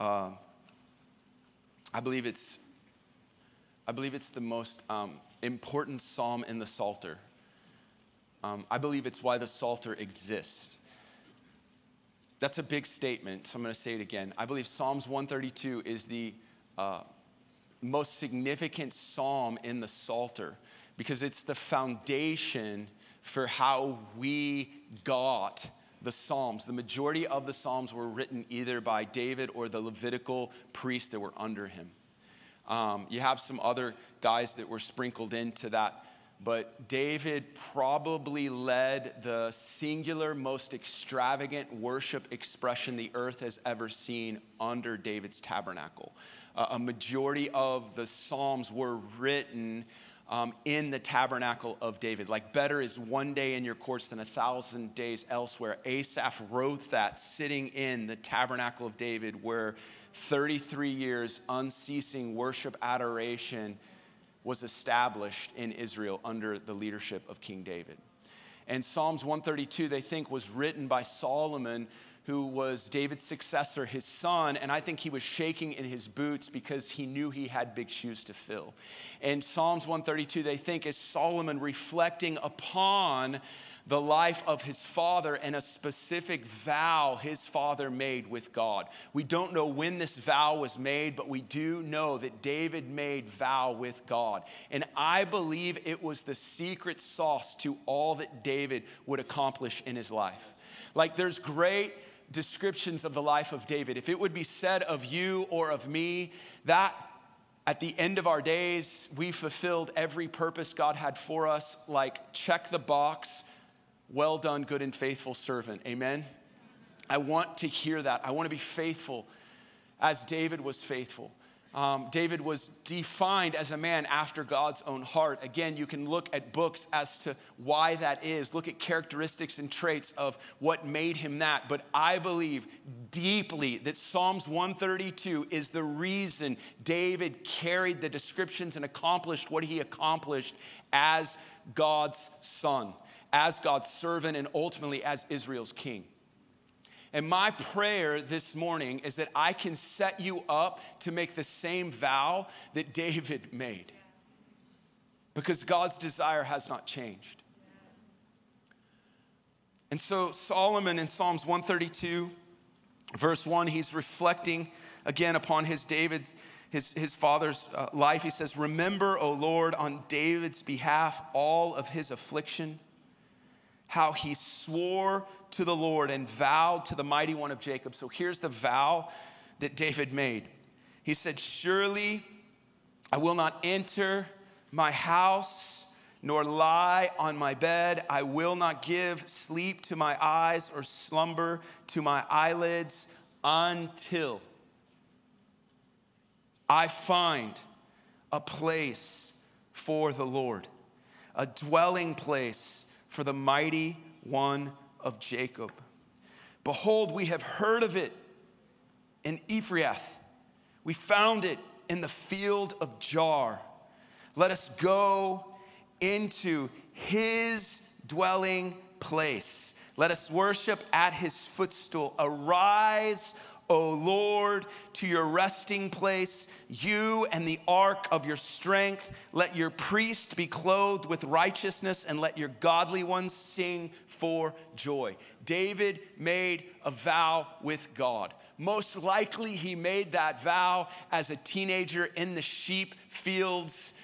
uh, I believe it's I believe it's the most um, important psalm in the Psalter. Um, I believe it's why the Psalter exists. That's a big statement, so I'm going to say it again. I believe Psalms 132 is the uh, most significant psalm in the Psalter because it's the foundation for how we got the Psalms. The majority of the Psalms were written either by David or the Levitical priests that were under him. Um, you have some other guys that were sprinkled into that, but David probably led the singular, most extravagant worship expression the earth has ever seen under David's tabernacle. Uh, a majority of the Psalms were written um, in the tabernacle of David. Like, better is one day in your courts than a thousand days elsewhere. Asaph wrote that sitting in the tabernacle of David, where 33 years unceasing worship adoration was established in Israel under the leadership of King David. And Psalms 132, they think, was written by Solomon who was David's successor, his son, and I think he was shaking in his boots because he knew he had big shoes to fill. And Psalms 132, they think, is Solomon reflecting upon the life of his father and a specific vow his father made with God. We don't know when this vow was made, but we do know that David made vow with God. And I believe it was the secret sauce to all that David would accomplish in his life. Like there's great descriptions of the life of David, if it would be said of you or of me that at the end of our days, we fulfilled every purpose God had for us, like check the box, well done, good and faithful servant. Amen? I want to hear that. I want to be faithful as David was faithful. Um, David was defined as a man after God's own heart. Again, you can look at books as to why that is, look at characteristics and traits of what made him that. But I believe deeply that Psalms 132 is the reason David carried the descriptions and accomplished what he accomplished as God's son, as God's servant, and ultimately as Israel's king. And my prayer this morning is that I can set you up to make the same vow that David made. Because God's desire has not changed. And so, Solomon in Psalms 132, verse 1, he's reflecting again upon his David's. His, his father's uh, life, he says, Remember, O Lord, on David's behalf, all of his affliction how he swore to the Lord and vowed to the mighty one of Jacob. So here's the vow that David made. He said, Surely I will not enter my house nor lie on my bed. I will not give sleep to my eyes or slumber to my eyelids until I find a place for the Lord, a dwelling place for the mighty one of Jacob. Behold, we have heard of it in Ephrath. We found it in the field of Jaar. Let us go into his dwelling place. Let us worship at his footstool. Arise, O Lord, to your resting place, you and the ark of your strength. Let your priest be clothed with righteousness, and let your godly ones sing for joy. David made a vow with God. Most likely, he made that vow as a teenager in the sheep fields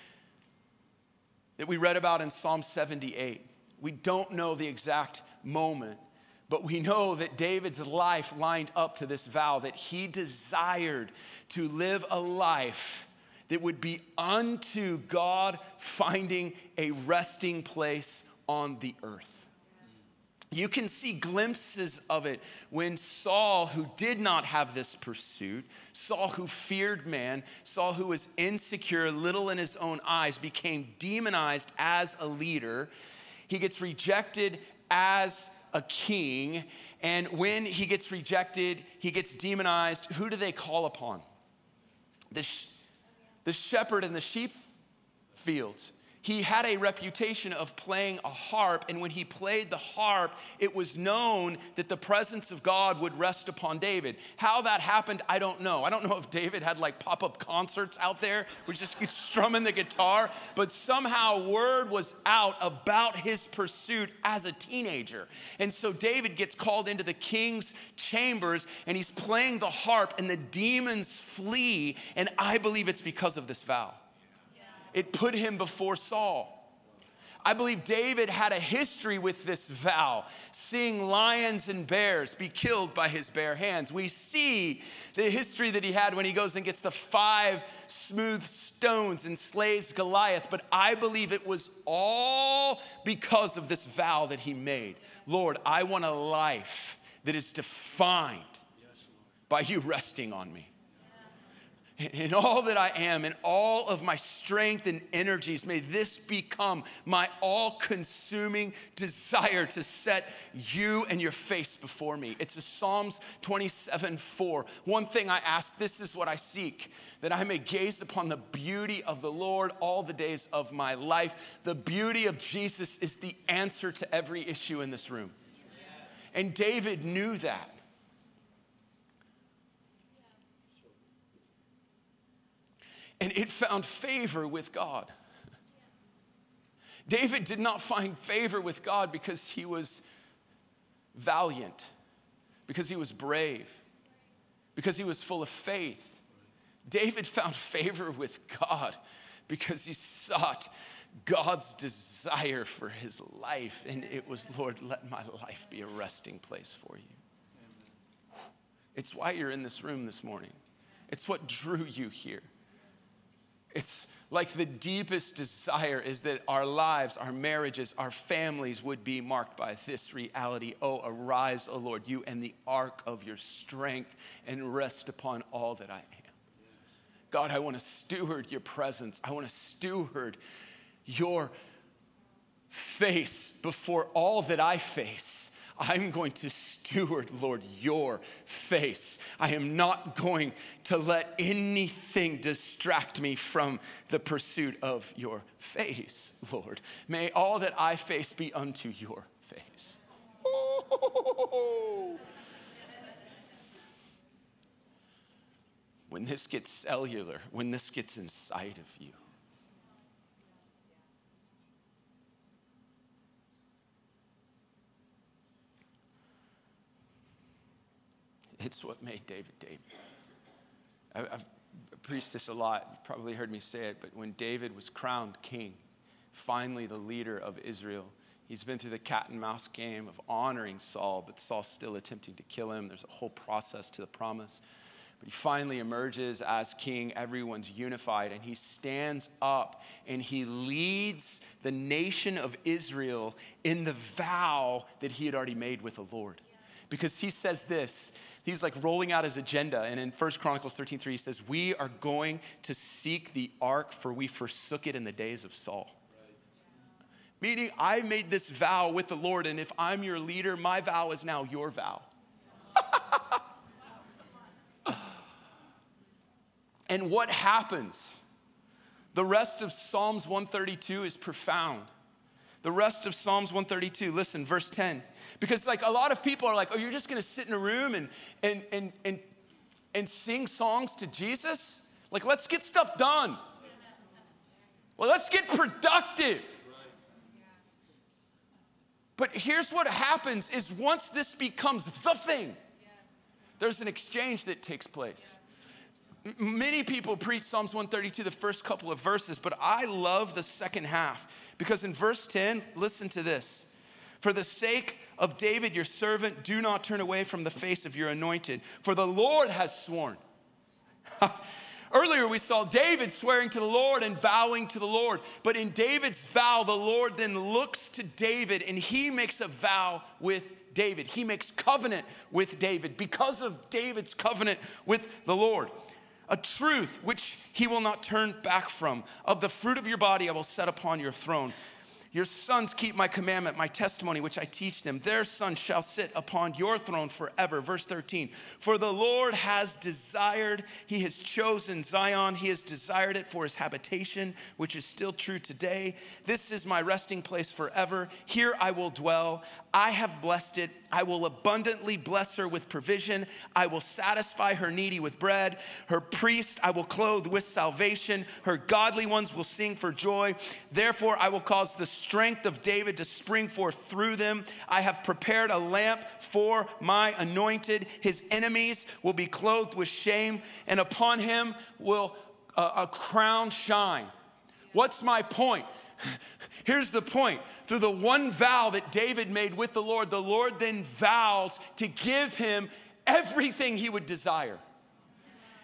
that we read about in Psalm 78. We don't know the exact moment but we know that David's life lined up to this vow that he desired to live a life that would be unto God finding a resting place on the earth. You can see glimpses of it when Saul, who did not have this pursuit, Saul, who feared man, Saul, who was insecure, little in his own eyes, became demonized as a leader. He gets rejected as a king, and when he gets rejected, he gets demonized. Who do they call upon? The, sh- the shepherd in the sheep fields he had a reputation of playing a harp, and when he played the harp, it was known that the presence of God would rest upon David. How that happened, I don't know. I don't know if David had like pop up concerts out there, where just strumming the guitar, but somehow word was out about his pursuit as a teenager. And so David gets called into the king's chambers, and he's playing the harp, and the demons flee, and I believe it's because of this vow it put him before Saul. I believe David had a history with this vow, seeing lions and bears be killed by his bare hands. We see the history that he had when he goes and gets the five smooth stones and slays Goliath, but I believe it was all because of this vow that he made. Lord, I want a life that is defined by you resting on me in all that I am, in all of my strength and energies, may this become my all consuming desire to set you and your face before me. It's a Psalms 27 4. One thing I ask, this is what I seek, that I may gaze upon the beauty of the Lord all the days of my life. The beauty of Jesus is the answer to every issue in this room. And David knew that. And it found favor with God. David did not find favor with God because he was valiant, because he was brave, because he was full of faith. David found favor with God because he sought God's desire for his life, and it was, Lord, let my life be a resting place for you. It's why you're in this room this morning, it's what drew you here. It's like the deepest desire is that our lives, our marriages, our families would be marked by this reality. Oh, arise, O oh Lord, you and the ark of your strength, and rest upon all that I am. God, I want to steward your presence. I want to steward your face before all that I face. I'm going to steward, Lord, your face. I am not going to let anything distract me from the pursuit of your face, Lord. May all that I face be unto your face. When this gets cellular, when this gets inside of you, It's what made David David. I've preached this a lot. You've probably heard me say it, but when David was crowned king, finally the leader of Israel, he's been through the cat and mouse game of honoring Saul, but Saul's still attempting to kill him. There's a whole process to the promise. But he finally emerges as king. Everyone's unified, and he stands up and he leads the nation of Israel in the vow that he had already made with the Lord. Because he says this he's like rolling out his agenda. And in 1 Chronicles 13 3, he says, We are going to seek the ark, for we forsook it in the days of Saul. Meaning, I made this vow with the Lord, and if I'm your leader, my vow is now your vow. and what happens? The rest of Psalms 132 is profound. The rest of Psalms 132, listen, verse 10. Because, like, a lot of people are like, oh, you're just gonna sit in a room and, and, and, and, and sing songs to Jesus? Like, let's get stuff done. Well, let's get productive. But here's what happens is once this becomes the thing, there's an exchange that takes place. Many people preach Psalms 132, the first couple of verses, but I love the second half because in verse 10, listen to this. For the sake of David, your servant, do not turn away from the face of your anointed, for the Lord has sworn. Earlier, we saw David swearing to the Lord and vowing to the Lord. But in David's vow, the Lord then looks to David and he makes a vow with David. He makes covenant with David because of David's covenant with the Lord. A truth which he will not turn back from. Of the fruit of your body, I will set upon your throne. Your sons keep my commandment, my testimony, which I teach them. Their sons shall sit upon your throne forever. Verse 13. For the Lord has desired, he has chosen Zion, he has desired it for his habitation, which is still true today. This is my resting place forever. Here I will dwell. I have blessed it. I will abundantly bless her with provision. I will satisfy her needy with bread. Her priest I will clothe with salvation. Her godly ones will sing for joy. Therefore, I will cause the strength of David to spring forth through them. I have prepared a lamp for my anointed. His enemies will be clothed with shame, and upon him will a, a crown shine. What's my point? Here's the point. Through the one vow that David made with the Lord, the Lord then vows to give him everything he would desire.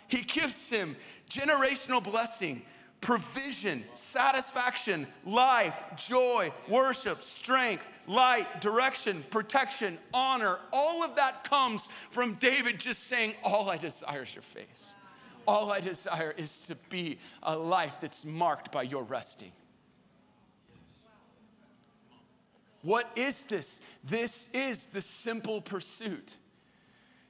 He gives him generational blessing, provision, satisfaction, life, joy, worship, strength, light, direction, protection, honor. All of that comes from David just saying, All I desire is your face. All I desire is to be a life that's marked by your resting. What is this? This is the simple pursuit.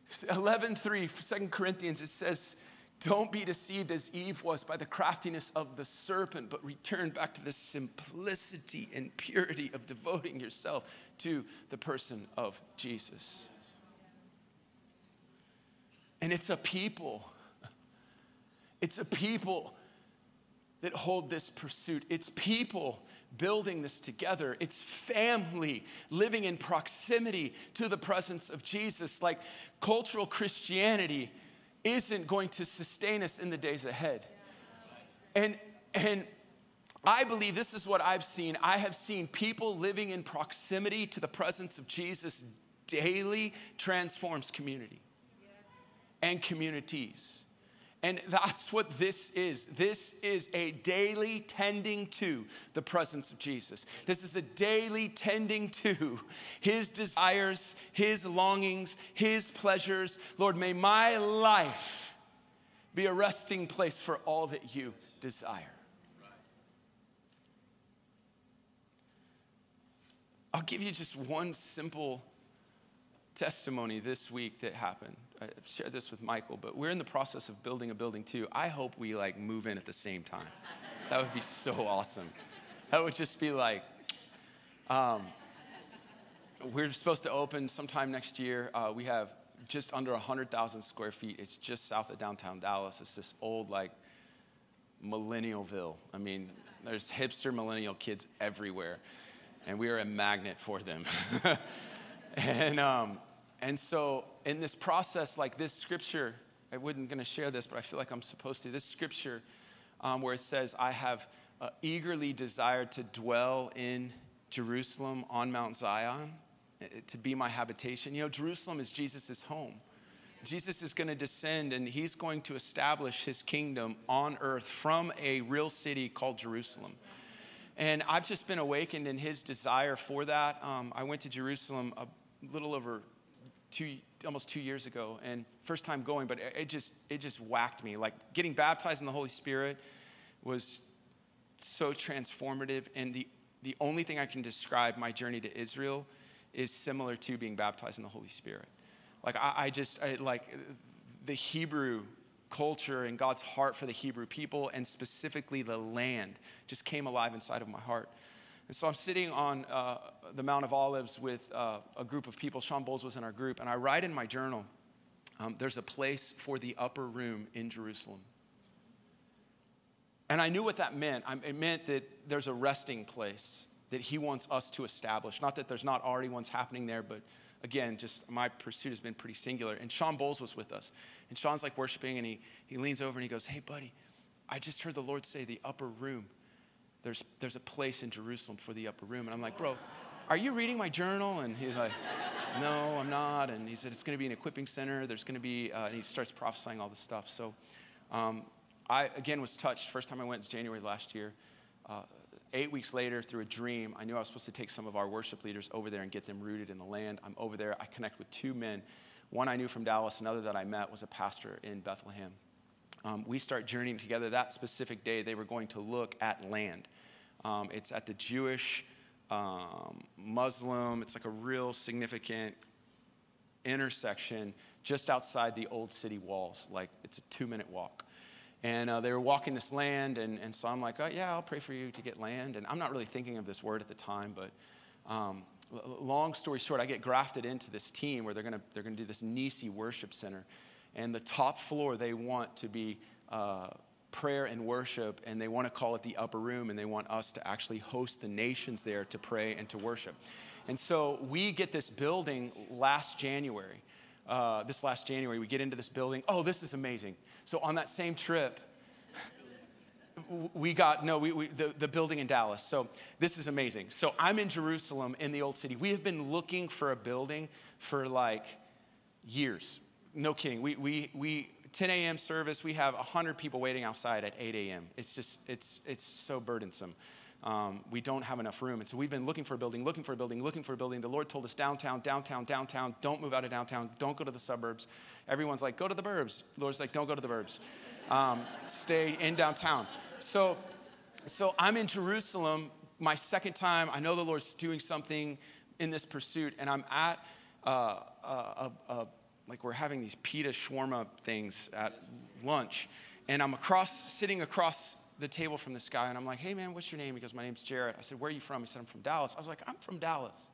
11:3, 2 Corinthians, it says, Don't be deceived as Eve was by the craftiness of the serpent, but return back to the simplicity and purity of devoting yourself to the person of Jesus. And it's a people, it's a people that hold this pursuit. It's people building this together. It's family living in proximity to the presence of Jesus. Like cultural Christianity isn't going to sustain us in the days ahead. And and I believe this is what I've seen. I have seen people living in proximity to the presence of Jesus daily transforms community and communities. And that's what this is. This is a daily tending to the presence of Jesus. This is a daily tending to his desires, his longings, his pleasures. Lord, may my life be a resting place for all that you desire. I'll give you just one simple testimony this week that happened. I've shared this with Michael, but we're in the process of building a building too. I hope we like move in at the same time. That would be so awesome. That would just be like, um, we're supposed to open sometime next year. Uh, we have just under 100,000 square feet. It's just south of downtown Dallas. It's this old, like, millennialville. I mean, there's hipster millennial kids everywhere, and we are a magnet for them. and, um, and so, in this process, like this scripture, I wasn't going to share this, but I feel like I'm supposed to. This scripture, um, where it says, I have uh, eagerly desired to dwell in Jerusalem on Mount Zion eh, to be my habitation. You know, Jerusalem is Jesus' home. Jesus is going to descend and he's going to establish his kingdom on earth from a real city called Jerusalem. And I've just been awakened in his desire for that. Um, I went to Jerusalem a little over two, almost two years ago, and first time going, but it just, it just whacked me. Like getting baptized in the Holy Spirit was so transformative. And the, the only thing I can describe my journey to Israel is similar to being baptized in the Holy Spirit. Like, I, I just, I, like, the Hebrew culture and God's heart for the Hebrew people, and specifically the land, just came alive inside of my heart. And so I'm sitting on uh, the Mount of Olives with uh, a group of people. Sean Bowles was in our group, and I write in my journal um, there's a place for the upper room in Jerusalem. And I knew what that meant. It meant that there's a resting place that he wants us to establish. Not that there's not already ones happening there, but again, just my pursuit has been pretty singular. And Sean Bowles was with us. And Sean's like worshiping, and he, he leans over and he goes, Hey, buddy, I just heard the Lord say the upper room. There's, there's a place in Jerusalem for the upper room. And I'm like, Bro, are you reading my journal? And he's like, No, I'm not. And he said, It's going to be an equipping center. There's going to be, uh, and he starts prophesying all this stuff. So, um, I again was touched. First time I went was January last year. Uh, eight weeks later, through a dream, I knew I was supposed to take some of our worship leaders over there and get them rooted in the land. I'm over there. I connect with two men. One I knew from Dallas, another that I met was a pastor in Bethlehem. Um, we start journeying together. That specific day, they were going to look at land. Um, it's at the Jewish, um, Muslim, it's like a real significant intersection just outside the old city walls. Like it's a two minute walk. And uh, they were walking this land, and, and so I'm like, oh, yeah, I'll pray for you to get land. And I'm not really thinking of this word at the time, but um, long story short, I get grafted into this team where they're gonna, they're gonna do this Nisi worship center. And the top floor, they want to be uh, prayer and worship, and they want to call it the upper room, and they want us to actually host the nations there to pray and to worship. And so we get this building last January. Uh, this last January, we get into this building. Oh, this is amazing. So on that same trip, we got no we, we, the, the building in dallas so this is amazing so i'm in jerusalem in the old city we have been looking for a building for like years no kidding. We, we, we 10 a.m service we have 100 people waiting outside at 8 a.m it's just it's it's so burdensome. Um, we don't have enough room. And so we've been looking for a building looking for a building looking for a building. The lord told us downtown downtown downtown. Don't move out of downtown. Don't go to the suburbs. Everyone's like go to the burbs. The lord's like don't go to the burbs. Um, stay in downtown. So so i'm in jerusalem my second time. I know the lord's doing something in this pursuit and i'm at uh, a, a, like we're having these pita shawarma things at lunch and i'm across sitting across the table from this guy and i'm like hey man what's your name he goes my name's jared i said where are you from he said i'm from dallas i was like i'm from dallas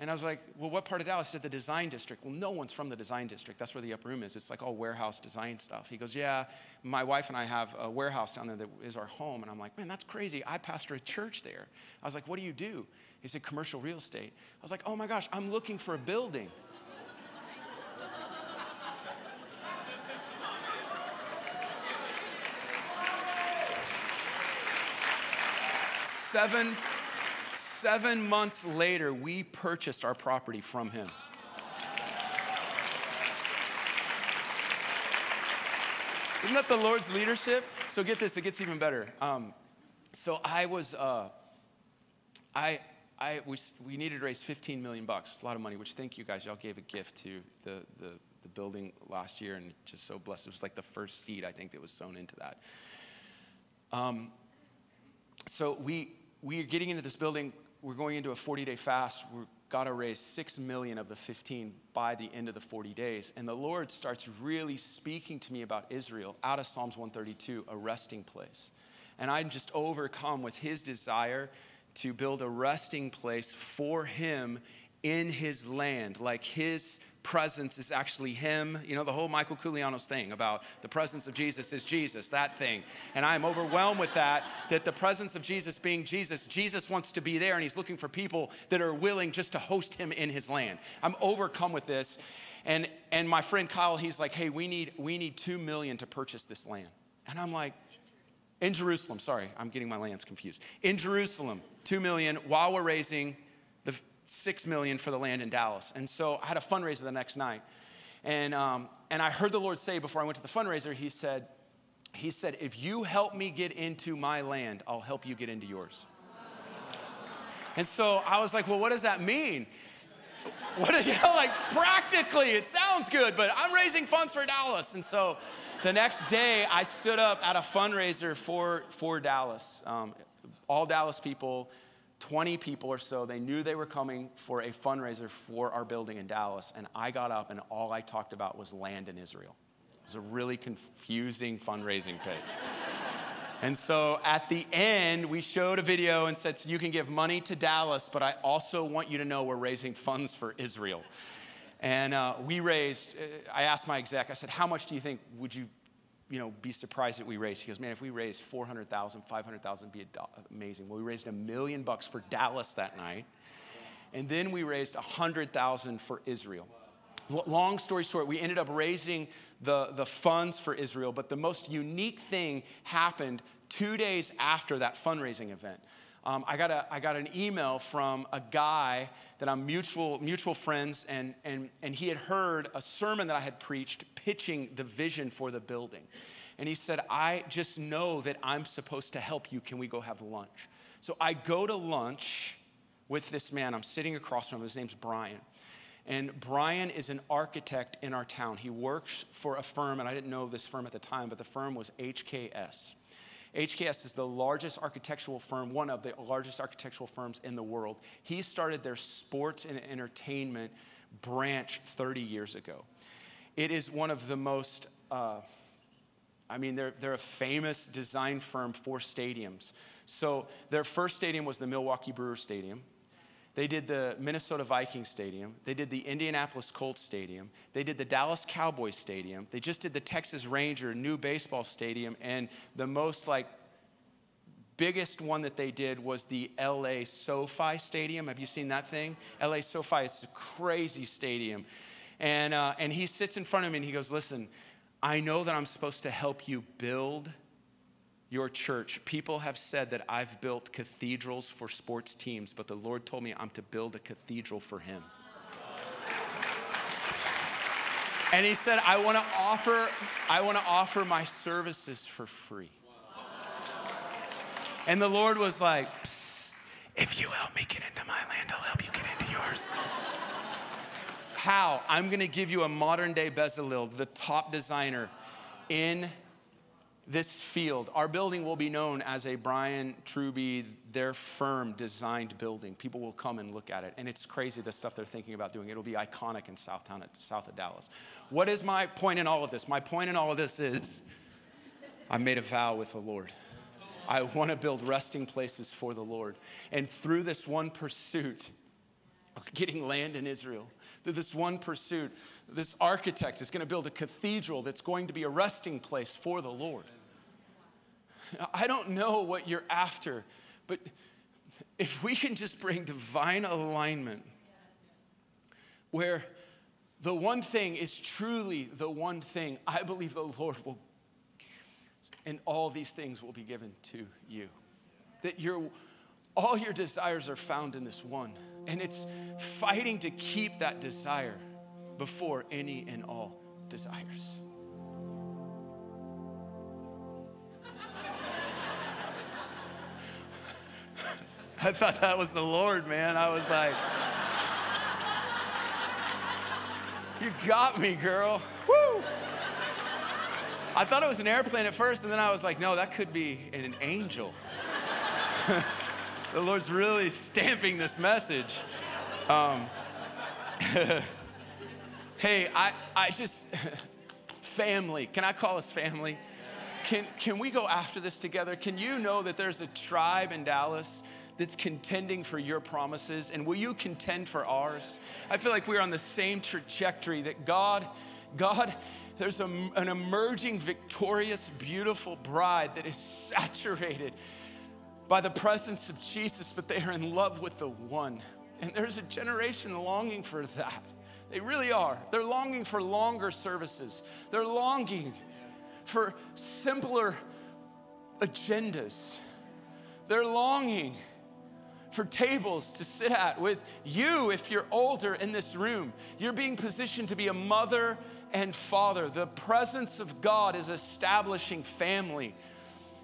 and I was like, well, what part of Dallas? He said, the design district. Well, no one's from the design district. That's where the upper room is. It's like all warehouse design stuff. He goes, yeah, my wife and I have a warehouse down there that is our home. And I'm like, man, that's crazy. I pastor a church there. I was like, what do you do? He said, commercial real estate. I was like, oh my gosh, I'm looking for a building. Seven seven months later, we purchased our property from him. Isn't that the Lord's leadership? So get this, it gets even better. Um, so I was, uh, I, I was, we needed to raise 15 million bucks. It's a lot of money, which thank you guys. Y'all gave a gift to the, the, the building last year and just so blessed. It was like the first seed I think that was sown into that. Um, so we we are getting into this building. We're going into a 40 day fast. We're got to raise six million of the 15 by the end of the 40 days. And the Lord starts really speaking to me about Israel out of Psalms 132, a resting place. And I'm just overcome with His desire to build a resting place for Him in his land, like his presence is actually him. You know, the whole Michael Koulianos thing about the presence of Jesus is Jesus, that thing. And I'm overwhelmed with that, that the presence of Jesus being Jesus, Jesus wants to be there and he's looking for people that are willing just to host him in his land. I'm overcome with this. And, and my friend Kyle, he's like, hey, we need, we need two million to purchase this land. And I'm like, in Jerusalem, sorry, I'm getting my lands confused. In Jerusalem, two million, while we're raising six million for the land in Dallas. And so I had a fundraiser the next night. And, um, and I heard the Lord say before I went to the fundraiser, he said, he said, if you help me get into my land, I'll help you get into yours. And so I was like, well, what does that mean? What is, you know, like practically, it sounds good, but I'm raising funds for Dallas. And so the next day, I stood up at a fundraiser for, for Dallas. Um, all Dallas people, 20 people or so, they knew they were coming for a fundraiser for our building in Dallas. And I got up, and all I talked about was land in Israel. It was a really confusing fundraising page. And so at the end, we showed a video and said, so you can give money to Dallas, but I also want you to know we're raising funds for Israel. And uh, we raised, uh, I asked my exec, I said, how much do you think would you, you know, be surprised that we raised? He goes, man, if we raised 400,000, 500,000, be amazing. Well, we raised a million bucks for Dallas that night. And then we raised 100,000 for Israel. Long story short, we ended up raising the, the funds for Israel, but the most unique thing happened two days after that fundraising event. Um, I, got a, I got an email from a guy that I'm mutual, mutual friends, and, and, and he had heard a sermon that I had preached pitching the vision for the building. And he said, I just know that I'm supposed to help you. Can we go have lunch? So I go to lunch with this man. I'm sitting across from him. His name's Brian. And Brian is an architect in our town. He works for a firm, and I didn't know this firm at the time, but the firm was HKS. HKS is the largest architectural firm, one of the largest architectural firms in the world. He started their sports and entertainment branch 30 years ago. It is one of the most, uh, I mean, they're, they're a famous design firm for stadiums. So their first stadium was the Milwaukee Brewer Stadium. They did the Minnesota Vikings Stadium. They did the Indianapolis Colts Stadium. They did the Dallas Cowboys Stadium. They just did the Texas Ranger new baseball stadium. And the most like biggest one that they did was the LA SoFi Stadium. Have you seen that thing? LA SoFi is a crazy stadium. And, uh, and he sits in front of me and he goes, Listen, I know that I'm supposed to help you build your church. People have said that I've built cathedrals for sports teams, but the Lord told me I'm to build a cathedral for Him. And he said, I want to offer, I want to offer my services for free. And the Lord was like, if you help me get into my land, I'll help you get into yours. How? I'm going to give you a modern day Bezalel, the top designer in this field, our building will be known as a Brian Trubey, their firm designed building. People will come and look at it. And it's crazy the stuff they're thinking about doing. It'll be iconic in Southtown, south of Dallas. What is my point in all of this? My point in all of this is I made a vow with the Lord. I want to build resting places for the Lord. And through this one pursuit, getting land in Israel, through this one pursuit, this architect is going to build a cathedral that's going to be a resting place for the Lord. I don't know what you're after, but if we can just bring divine alignment where the one thing is truly the one thing, I believe the Lord will, and all these things will be given to you. That your, all your desires are found in this one. And it's fighting to keep that desire before any and all desires. I thought that was the Lord, man. I was like, You got me, girl. Woo! I thought it was an airplane at first, and then I was like, no, that could be an angel. the Lord's really stamping this message. Um, hey, I, I just, family, can I call us family? Can, can we go after this together? Can you know that there's a tribe in Dallas that's contending for your promises? And will you contend for ours? I feel like we're on the same trajectory that God, God, there's a, an emerging, victorious, beautiful bride that is saturated by the presence of Jesus, but they are in love with the one. And there's a generation longing for that. They really are. They're longing for longer services. They're longing for simpler agendas. They're longing for tables to sit at with you if you're older in this room. You're being positioned to be a mother and father. The presence of God is establishing family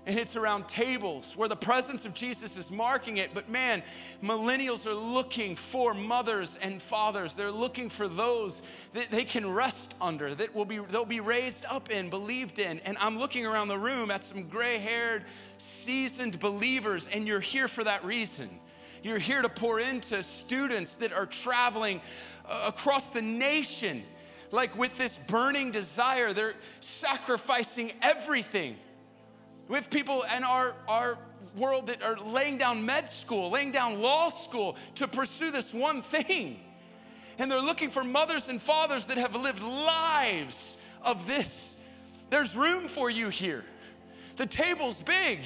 and it's around tables where the presence of Jesus is marking it. But man, millennials are looking for mothers and fathers. They're looking for those that they can rest under, that will be they'll be raised up in, believed in. And I'm looking around the room at some gray-haired, seasoned believers, and you're here for that reason. You're here to pour into students that are traveling uh, across the nation, like with this burning desire. They're sacrificing everything we have people in our, our world that are laying down med school, laying down law school to pursue this one thing. And they're looking for mothers and fathers that have lived lives of this. There's room for you here. The table's big,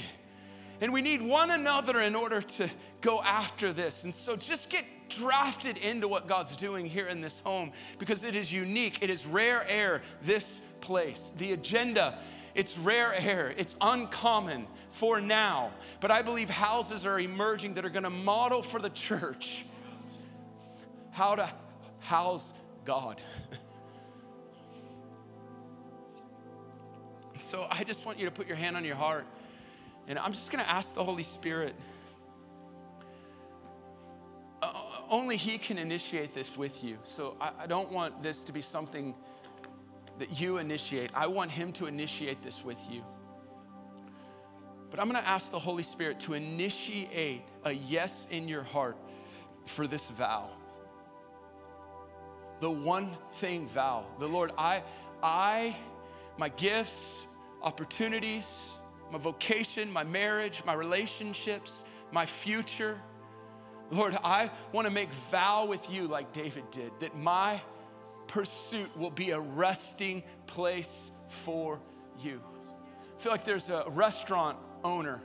and we need one another in order to go after this. And so just get drafted into what God's doing here in this home because it is unique, it is rare air, this place. The agenda it's rare air, it's uncommon for now. But I believe houses are emerging that are gonna model for the church how to house God. so I just want you to put your hand on your heart, and I'm just gonna ask the Holy Spirit. Only He can initiate this with you. So I, I don't want this to be something that you initiate. I want Him to initiate this with you. But I'm going to ask the Holy Spirit to initiate a yes in your heart for this vow. The one thing vow. The Lord, I, I, my gifts, opportunities, my vocation, my marriage, my relationships, my future. Lord, I want to make vow with you like David did that my pursuit will be a resting place for you. I feel like there's a restaurant owner,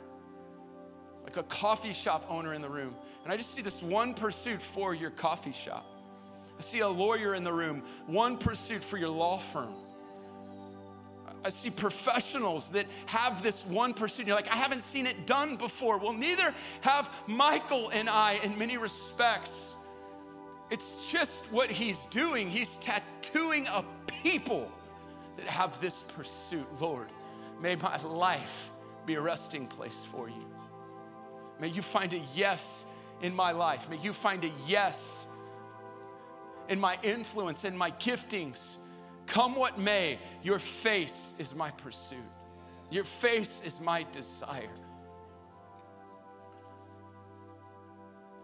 like a coffee shop owner in the room. And I just see this one pursuit for your coffee shop. I see a lawyer in the room, one pursuit for your law firm. I see professionals that have this one pursuit. You're like, I haven't seen it done before. Well, neither have Michael and I in many respects. It's just what he's doing. He's tattooing a people that have this pursuit. Lord, may my life be a resting place for you. May you find a yes in my life. May you find a yes in my influence, in my giftings. Come what may, your face is my pursuit. Your face is my desire.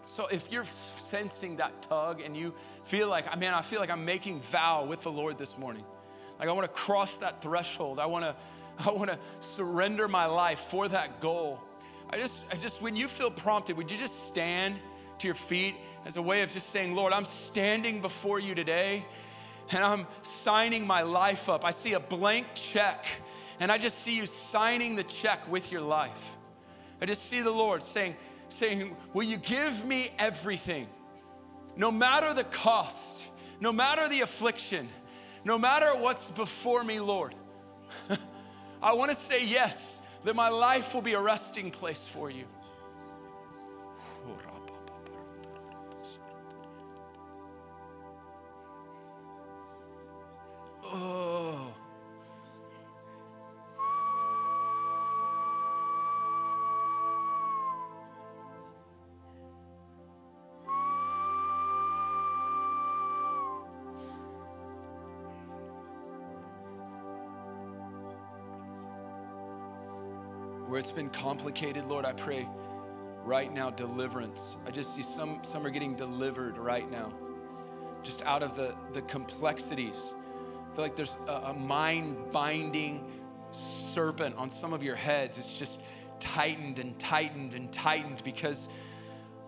So if you're sensing that tug and you feel like, man, I feel like I'm making vow with the Lord this morning. Like I want to cross that threshold. I want to I want to surrender my life for that goal. I just I just when you feel prompted, would you just stand to your feet as a way of just saying, "Lord, I'm standing before you today and I'm signing my life up. I see a blank check and I just see you signing the check with your life. I just see the Lord saying, saying, Will you give me everything? No matter the cost, no matter the affliction, no matter what's before me, Lord. I want to say yes, that my life will be a resting place for you. oh. Where it's been complicated, Lord, I pray right now deliverance. I just see some, some are getting delivered right now, just out of the, the complexities Feel like there's a, a mind binding serpent on some of your heads. It's just tightened and tightened and tightened because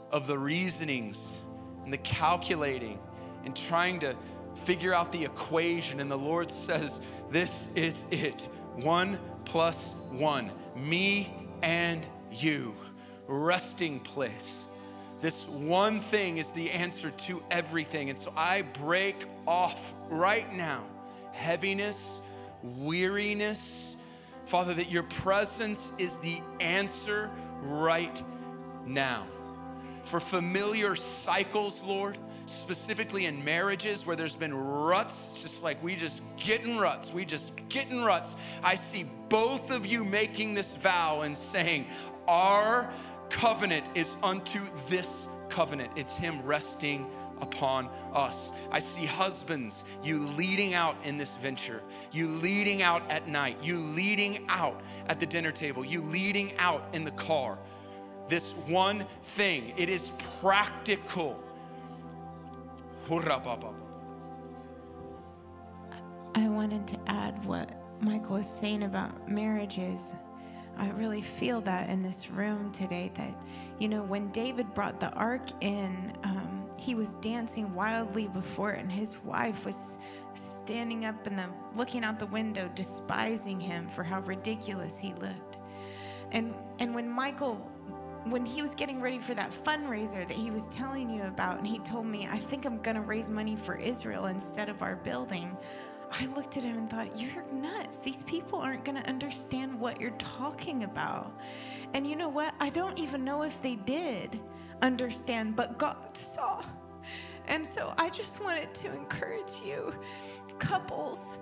of the reasonings and the calculating and trying to figure out the equation. And the Lord says, This is it one plus one, me and you, resting place. This one thing is the answer to everything. And so I break off right now heaviness, weariness. Father, that your presence is the answer right now. For familiar cycles, Lord, specifically in marriages where there's been ruts, just like we just get in ruts, we just get in ruts. I see both of you making this vow and saying, Our covenant is unto this covenant. It's Him resting upon us. I see husbands, you leading out in this venture, you leading out at night, you leading out at the dinner table, you leading out in the car. This one thing, it is practical. I wanted to add what Michael was saying about marriages. I really feel that in this room today that, you know, when David brought the ark in, um, he was dancing wildly before and his wife was standing up and the, looking out the window, despising him for how ridiculous he looked. And, and when Michael when he was getting ready for that fundraiser that he was telling you about, and he told me, I think I'm gonna raise money for Israel instead of our building. I looked at him and thought, You're nuts. These people aren't gonna understand what you're talking about. And you know what? I don't even know if they did understand, but God saw. And so I just wanted to encourage you, couples,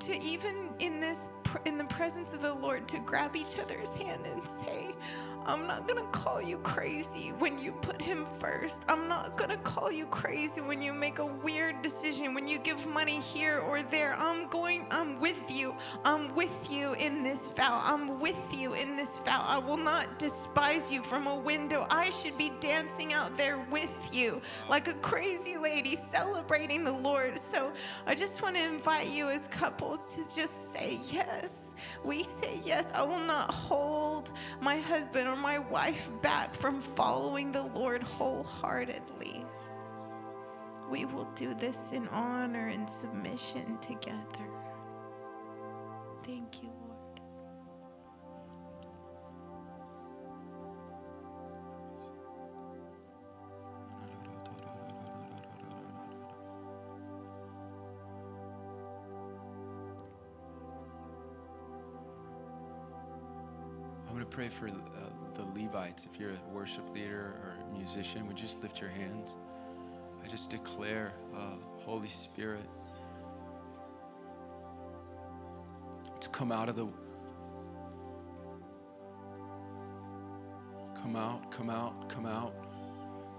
to even in this in the presence of the Lord to grab each other's hand and say, I'm not gonna call you crazy when you put him first. I'm not gonna call you crazy when you make a weird decision, when you give money here or there. I'm going, I'm with you. I'm with you in this vow. I'm with you in this vow. I will not despise you from a window. I should be dancing out there with you like a crazy lady celebrating the Lord. So I just want to invite you as couples to just say yes. We say yes. I will not hold my husband or my wife back from following the Lord wholeheartedly. We will do this in honor and submission together. Thank you, Lord. I want to pray for uh, the Levites. If you're a worship leader or a musician, would you just lift your hands? I just declare, uh, Holy Spirit, to come out of the. Come out, come out, come out.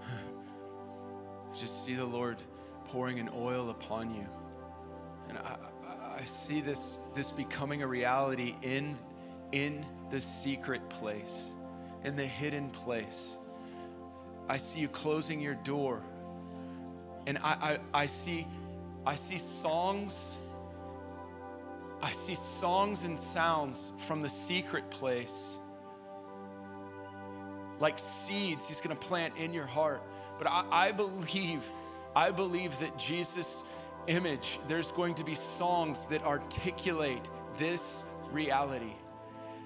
just see the Lord pouring an oil upon you. And I, I, I see this, this becoming a reality in, in the secret place, in the hidden place. I see you closing your door. And I, I, I see I see songs. I see songs and sounds from the secret place. Like seeds he's gonna plant in your heart. But I, I believe, I believe that Jesus Image, there's going to be songs that articulate this reality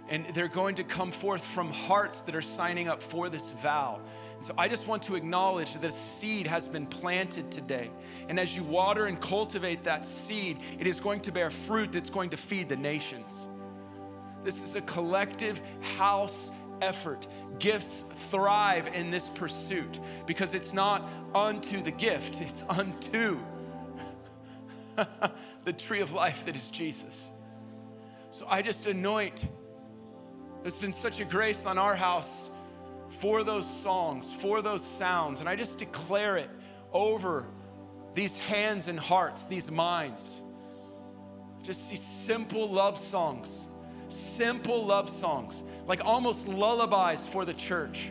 and they're going to come forth from hearts that are signing up for this vow. And so I just want to acknowledge that a seed has been planted today. And as you water and cultivate that seed, it is going to bear fruit that's going to feed the nations. This is a collective house effort. Gifts thrive in this pursuit because it's not unto the gift, it's unto the tree of life that is Jesus. So I just anoint there's been such a grace on our house for those songs, for those sounds. And I just declare it over these hands and hearts, these minds. Just these simple love songs simple love songs, like almost lullabies for the church.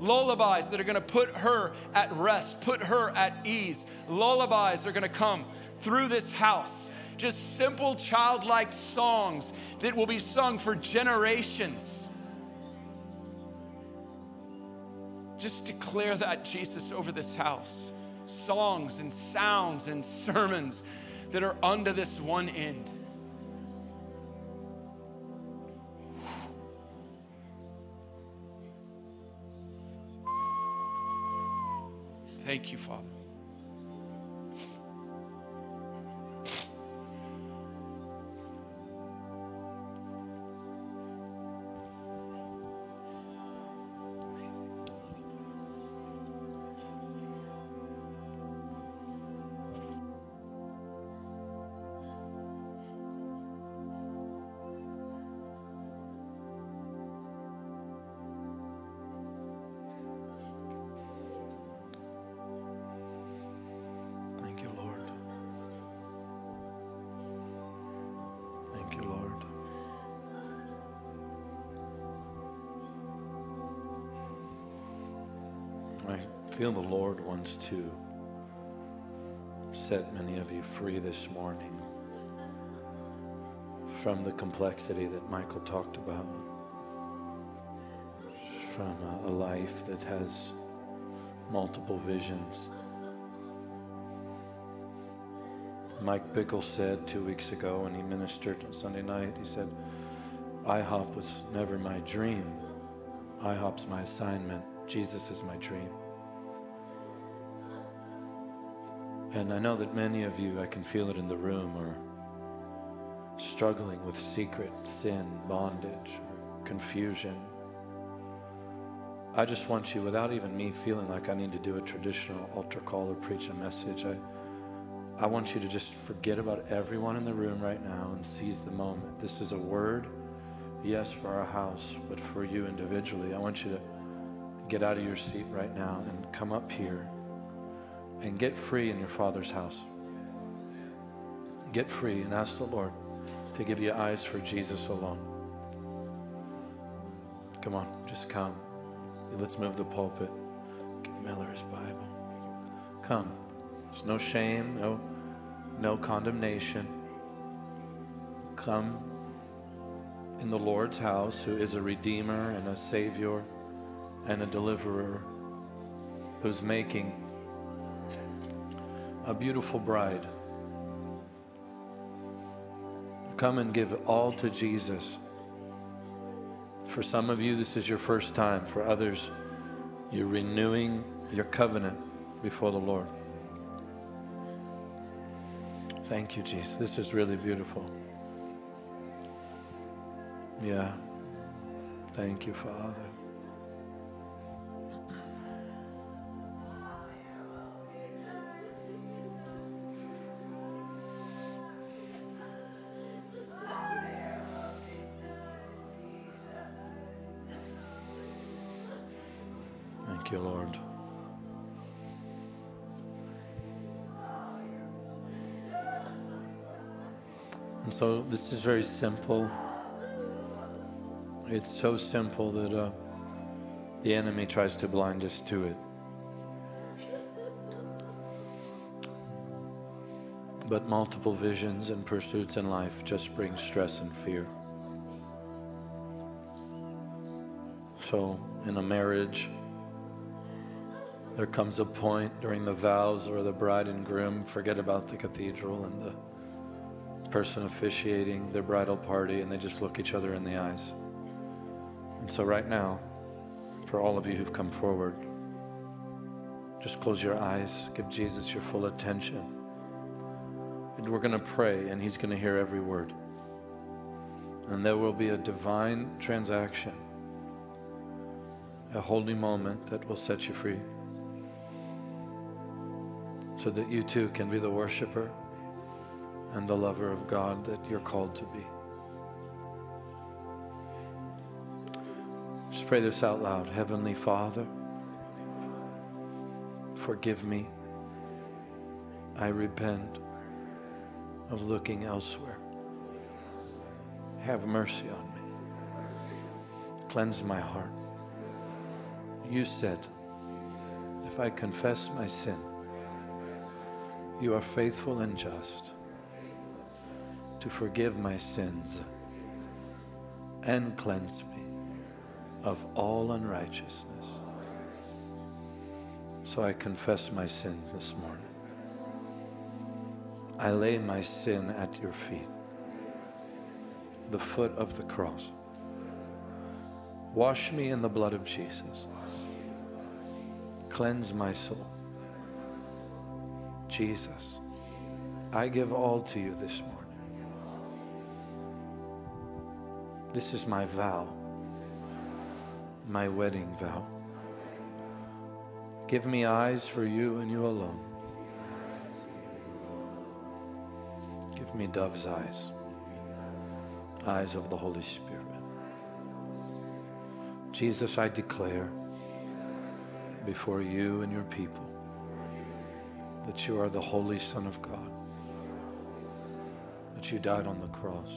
Lullabies that are gonna put her at rest, put her at ease. Lullabies are gonna come through this house. Just simple childlike songs that will be sung for generations. Just declare that, Jesus, over this house. Songs and sounds and sermons that are unto this one end. Thank you, Father. Feel the Lord wants to set many of you free this morning from the complexity that Michael talked about, from a, a life that has multiple visions. Mike Bickle said two weeks ago when he ministered on Sunday night, he said, IHOP was never my dream. IHOP's my assignment. Jesus is my dream. And I know that many of you, I can feel it in the room, are struggling with secret sin, bondage, confusion. I just want you, without even me feeling like I need to do a traditional altar call or preach a message, I, I want you to just forget about everyone in the room right now and seize the moment. This is a word, yes, for our house, but for you individually. I want you to get out of your seat right now and come up here and get free in your Father's house. Get free and ask the Lord to give you eyes for Jesus alone. Come on, just come. Let's move the pulpit. Give Miller his Bible. Come. There's no shame, no, no condemnation. Come in the Lord's house, who is a redeemer and a savior and a deliverer, who's making a beautiful bride. Come and give all to Jesus. For some of you, this is your first time. For others, you're renewing your covenant before the Lord. Thank you, Jesus. This is really beautiful. Yeah. Thank you, Father. So this is very simple. It's so simple that uh, the enemy tries to blind us to it. But multiple visions and pursuits in life just bring stress and fear. So, in a marriage, there comes a point during the vows where the bride and groom forget about the cathedral and the person officiating their bridal party and they just look each other in the eyes. And so, right now, for all of you who've come forward, just close your eyes, give Jesus your full attention. And we're going to pray, and He's going to hear every word. And there will be a divine transaction, a holy moment that will set you free so that you too can be the worshiper and the lover of God that you're called to be. Just pray this out loud. Heavenly Father, forgive me. I repent of looking elsewhere. Have mercy on me. Cleanse my heart. You said, if I confess my sin, you are faithful and just to forgive my sins and cleanse me of all unrighteousness. So I confess my sin this morning. I lay my sin at your feet, the foot of the cross. Wash me in the blood of Jesus. Cleanse my soul. Jesus, I give all to you this morning. This is my vow, my wedding vow. Give me eyes for you and you alone. Give me dove's eyes, eyes of the Holy Spirit. Jesus, I declare before you and your people that you are the Holy Son of God, that you died on the cross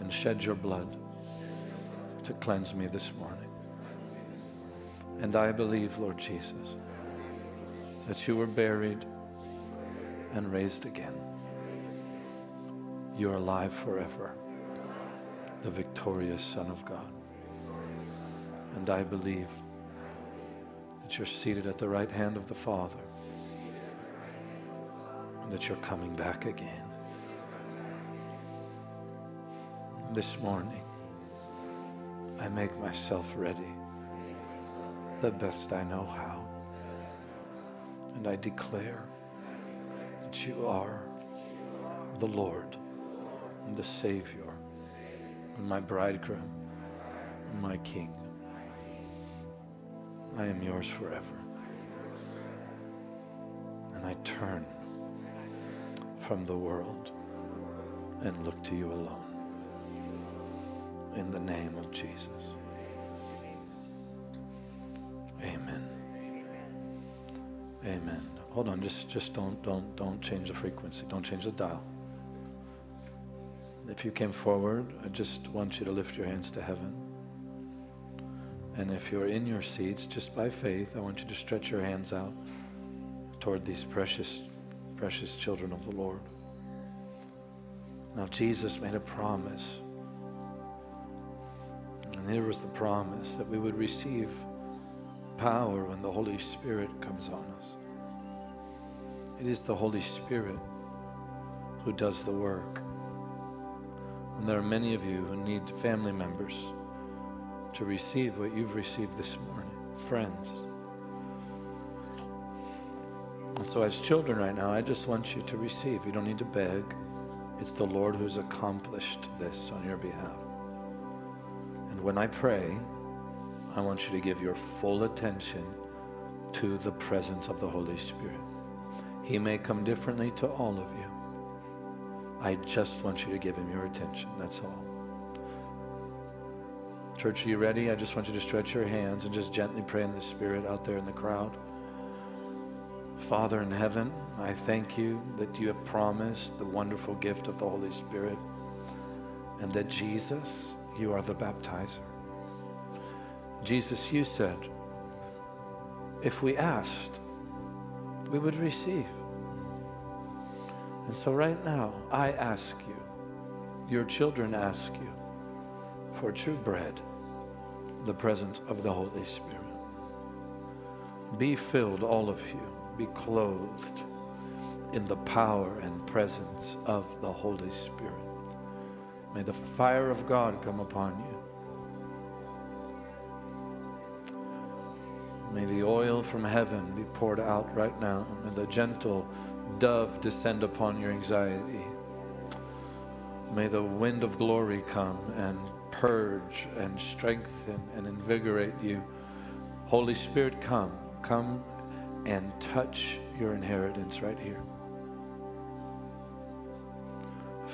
and shed your blood to cleanse me this morning. And I believe, Lord Jesus, that you were buried and raised again. You are alive forever, the victorious Son of God. And I believe that you're seated at the right hand of the Father and that you're coming back again. This morning, I make myself ready the best I know how. And I declare that you are the Lord and the Savior and my bridegroom and my King. I am yours forever. And I turn from the world and look to you alone. In the name of Jesus. Amen. Amen. Hold on, just just don't don't don't change the frequency. Don't change the dial. If you came forward, I just want you to lift your hands to heaven. And if you're in your seats, just by faith, I want you to stretch your hands out toward these precious, precious children of the Lord. Now, Jesus made a promise. Here was the promise that we would receive power when the Holy Spirit comes on us. It is the Holy Spirit who does the work. And there are many of you who need family members to receive what you've received this morning, friends. And so, as children right now, I just want you to receive. You don't need to beg. It's the Lord who's accomplished this on your behalf. And when I pray, I want you to give your full attention to the presence of the Holy Spirit. He may come differently to all of you. I just want you to give him your attention. That's all. Church, are you ready? I just want you to stretch your hands and just gently pray in the Spirit out there in the crowd. Father in heaven, I thank you that you have promised the wonderful gift of the Holy Spirit and that Jesus, you are the baptizer. Jesus, you said, if we asked, we would receive. And so right now, I ask you, your children ask you for true bread, the presence of the Holy Spirit. Be filled, all of you, be clothed in the power and presence of the Holy Spirit. May the fire of God come upon you. May the oil from heaven be poured out right now. May the gentle dove descend upon your anxiety. May the wind of glory come and purge and strengthen and invigorate you. Holy Spirit, come. Come and touch your inheritance right here.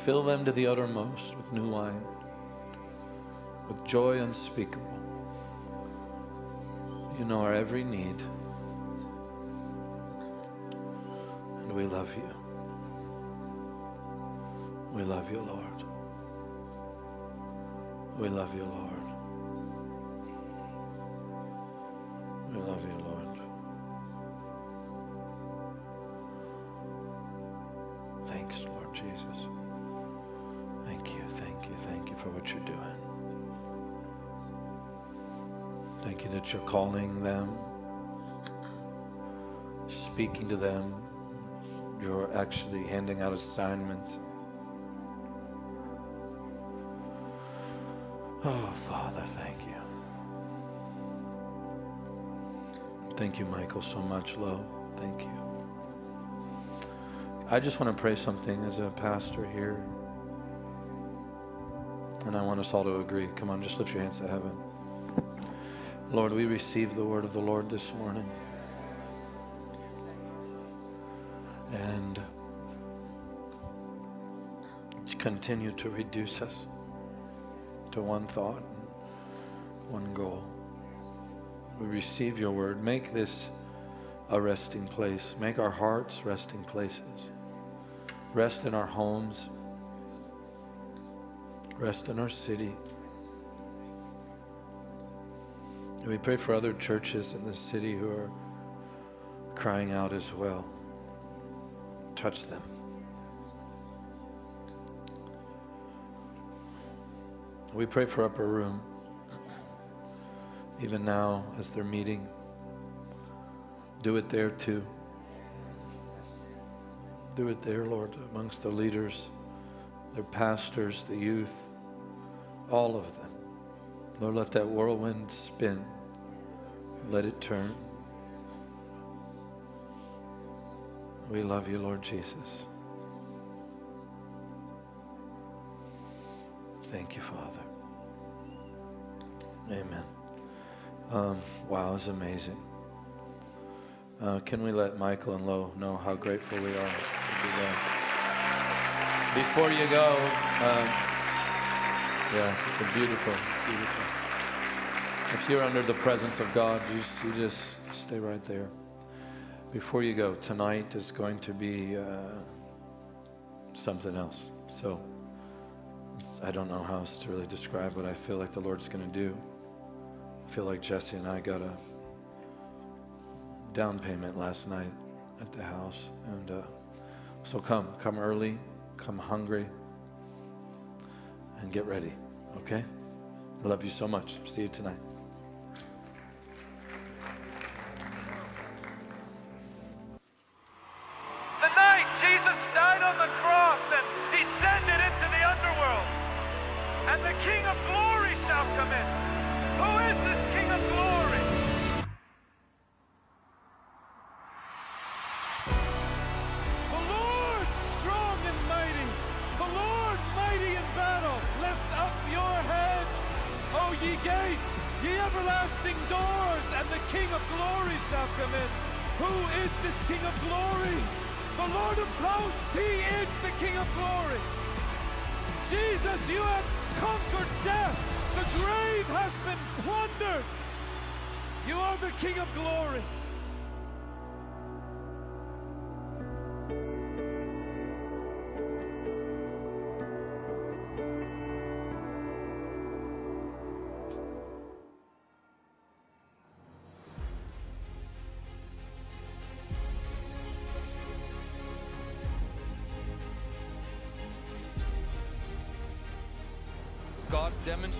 Fill them to the uttermost with new wine, with joy unspeakable. You know our every need. And we love you. We love you, Lord. We love you, Lord. We love you, Lord. Thanks, Lord Jesus. Thank you, for what you're doing. Thank you that you're calling them, speaking to them. You're actually handing out assignments. Oh, Father, thank you. Thank you, Michael, so much, Lo. Thank you. I just want to pray something as a pastor here. And I want us all to agree. Come on, just lift your hands to heaven. Lord, we receive the word of the Lord this morning. And continue to reduce us to one thought, one goal. We receive your word. Make this a resting place. Make our hearts resting places. Rest in our homes. Rest in our city. And we pray for other churches in this city who are crying out as well. Touch them. We pray for Upper Room, even now as they're meeting. Do it there too. Do it there, Lord, amongst the leaders, their pastors, the youth, all of them. Lord, let that whirlwind spin. Let it turn. We love you, Lord Jesus. Thank you, Father. Amen. Um, wow, it's amazing. Uh, can we let Michael and Lo know how grateful we are? Before you go, um, yeah, it's a beautiful, beautiful. If you're under the presence of God, you, just- you just stay right there. Before you go, tonight is going to be uh, something else. So I don't know how else to really describe what I feel like the Lord's going to do. I feel like Jessi and I got a down payment last night at the house. And uh, so come, come early, come hungry, and get ready, okay? I love you so much. See you tonight.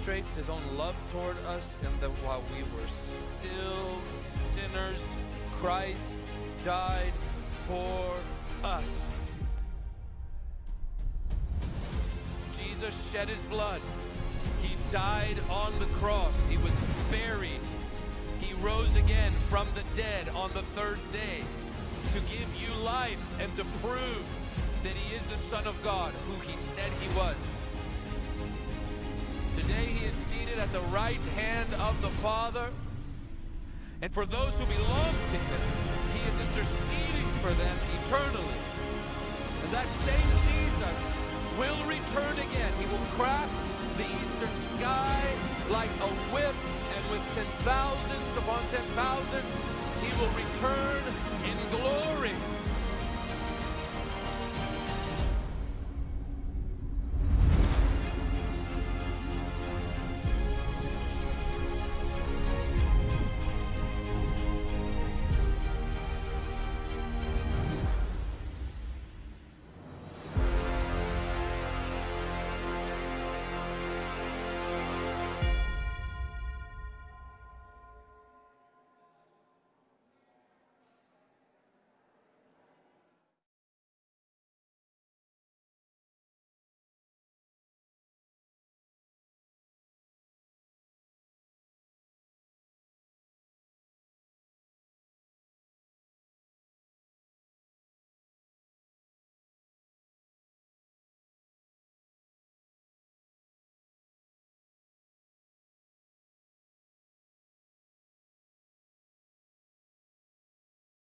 Demonstrates his own love toward us in that while we were still sinners, Christ died for us. Jesus shed his blood. He died on the cross. He was buried. He rose again from the dead on the third day to give you life and to prove that he is the Son of God, who he said he was. Today he is seated at the right hand of the Father. And for those who belong to him, he is interceding for them eternally. And that same Jesus will return again. He will crack the eastern sky like a whip, and with ten thousands upon ten thousands, he will return in glory.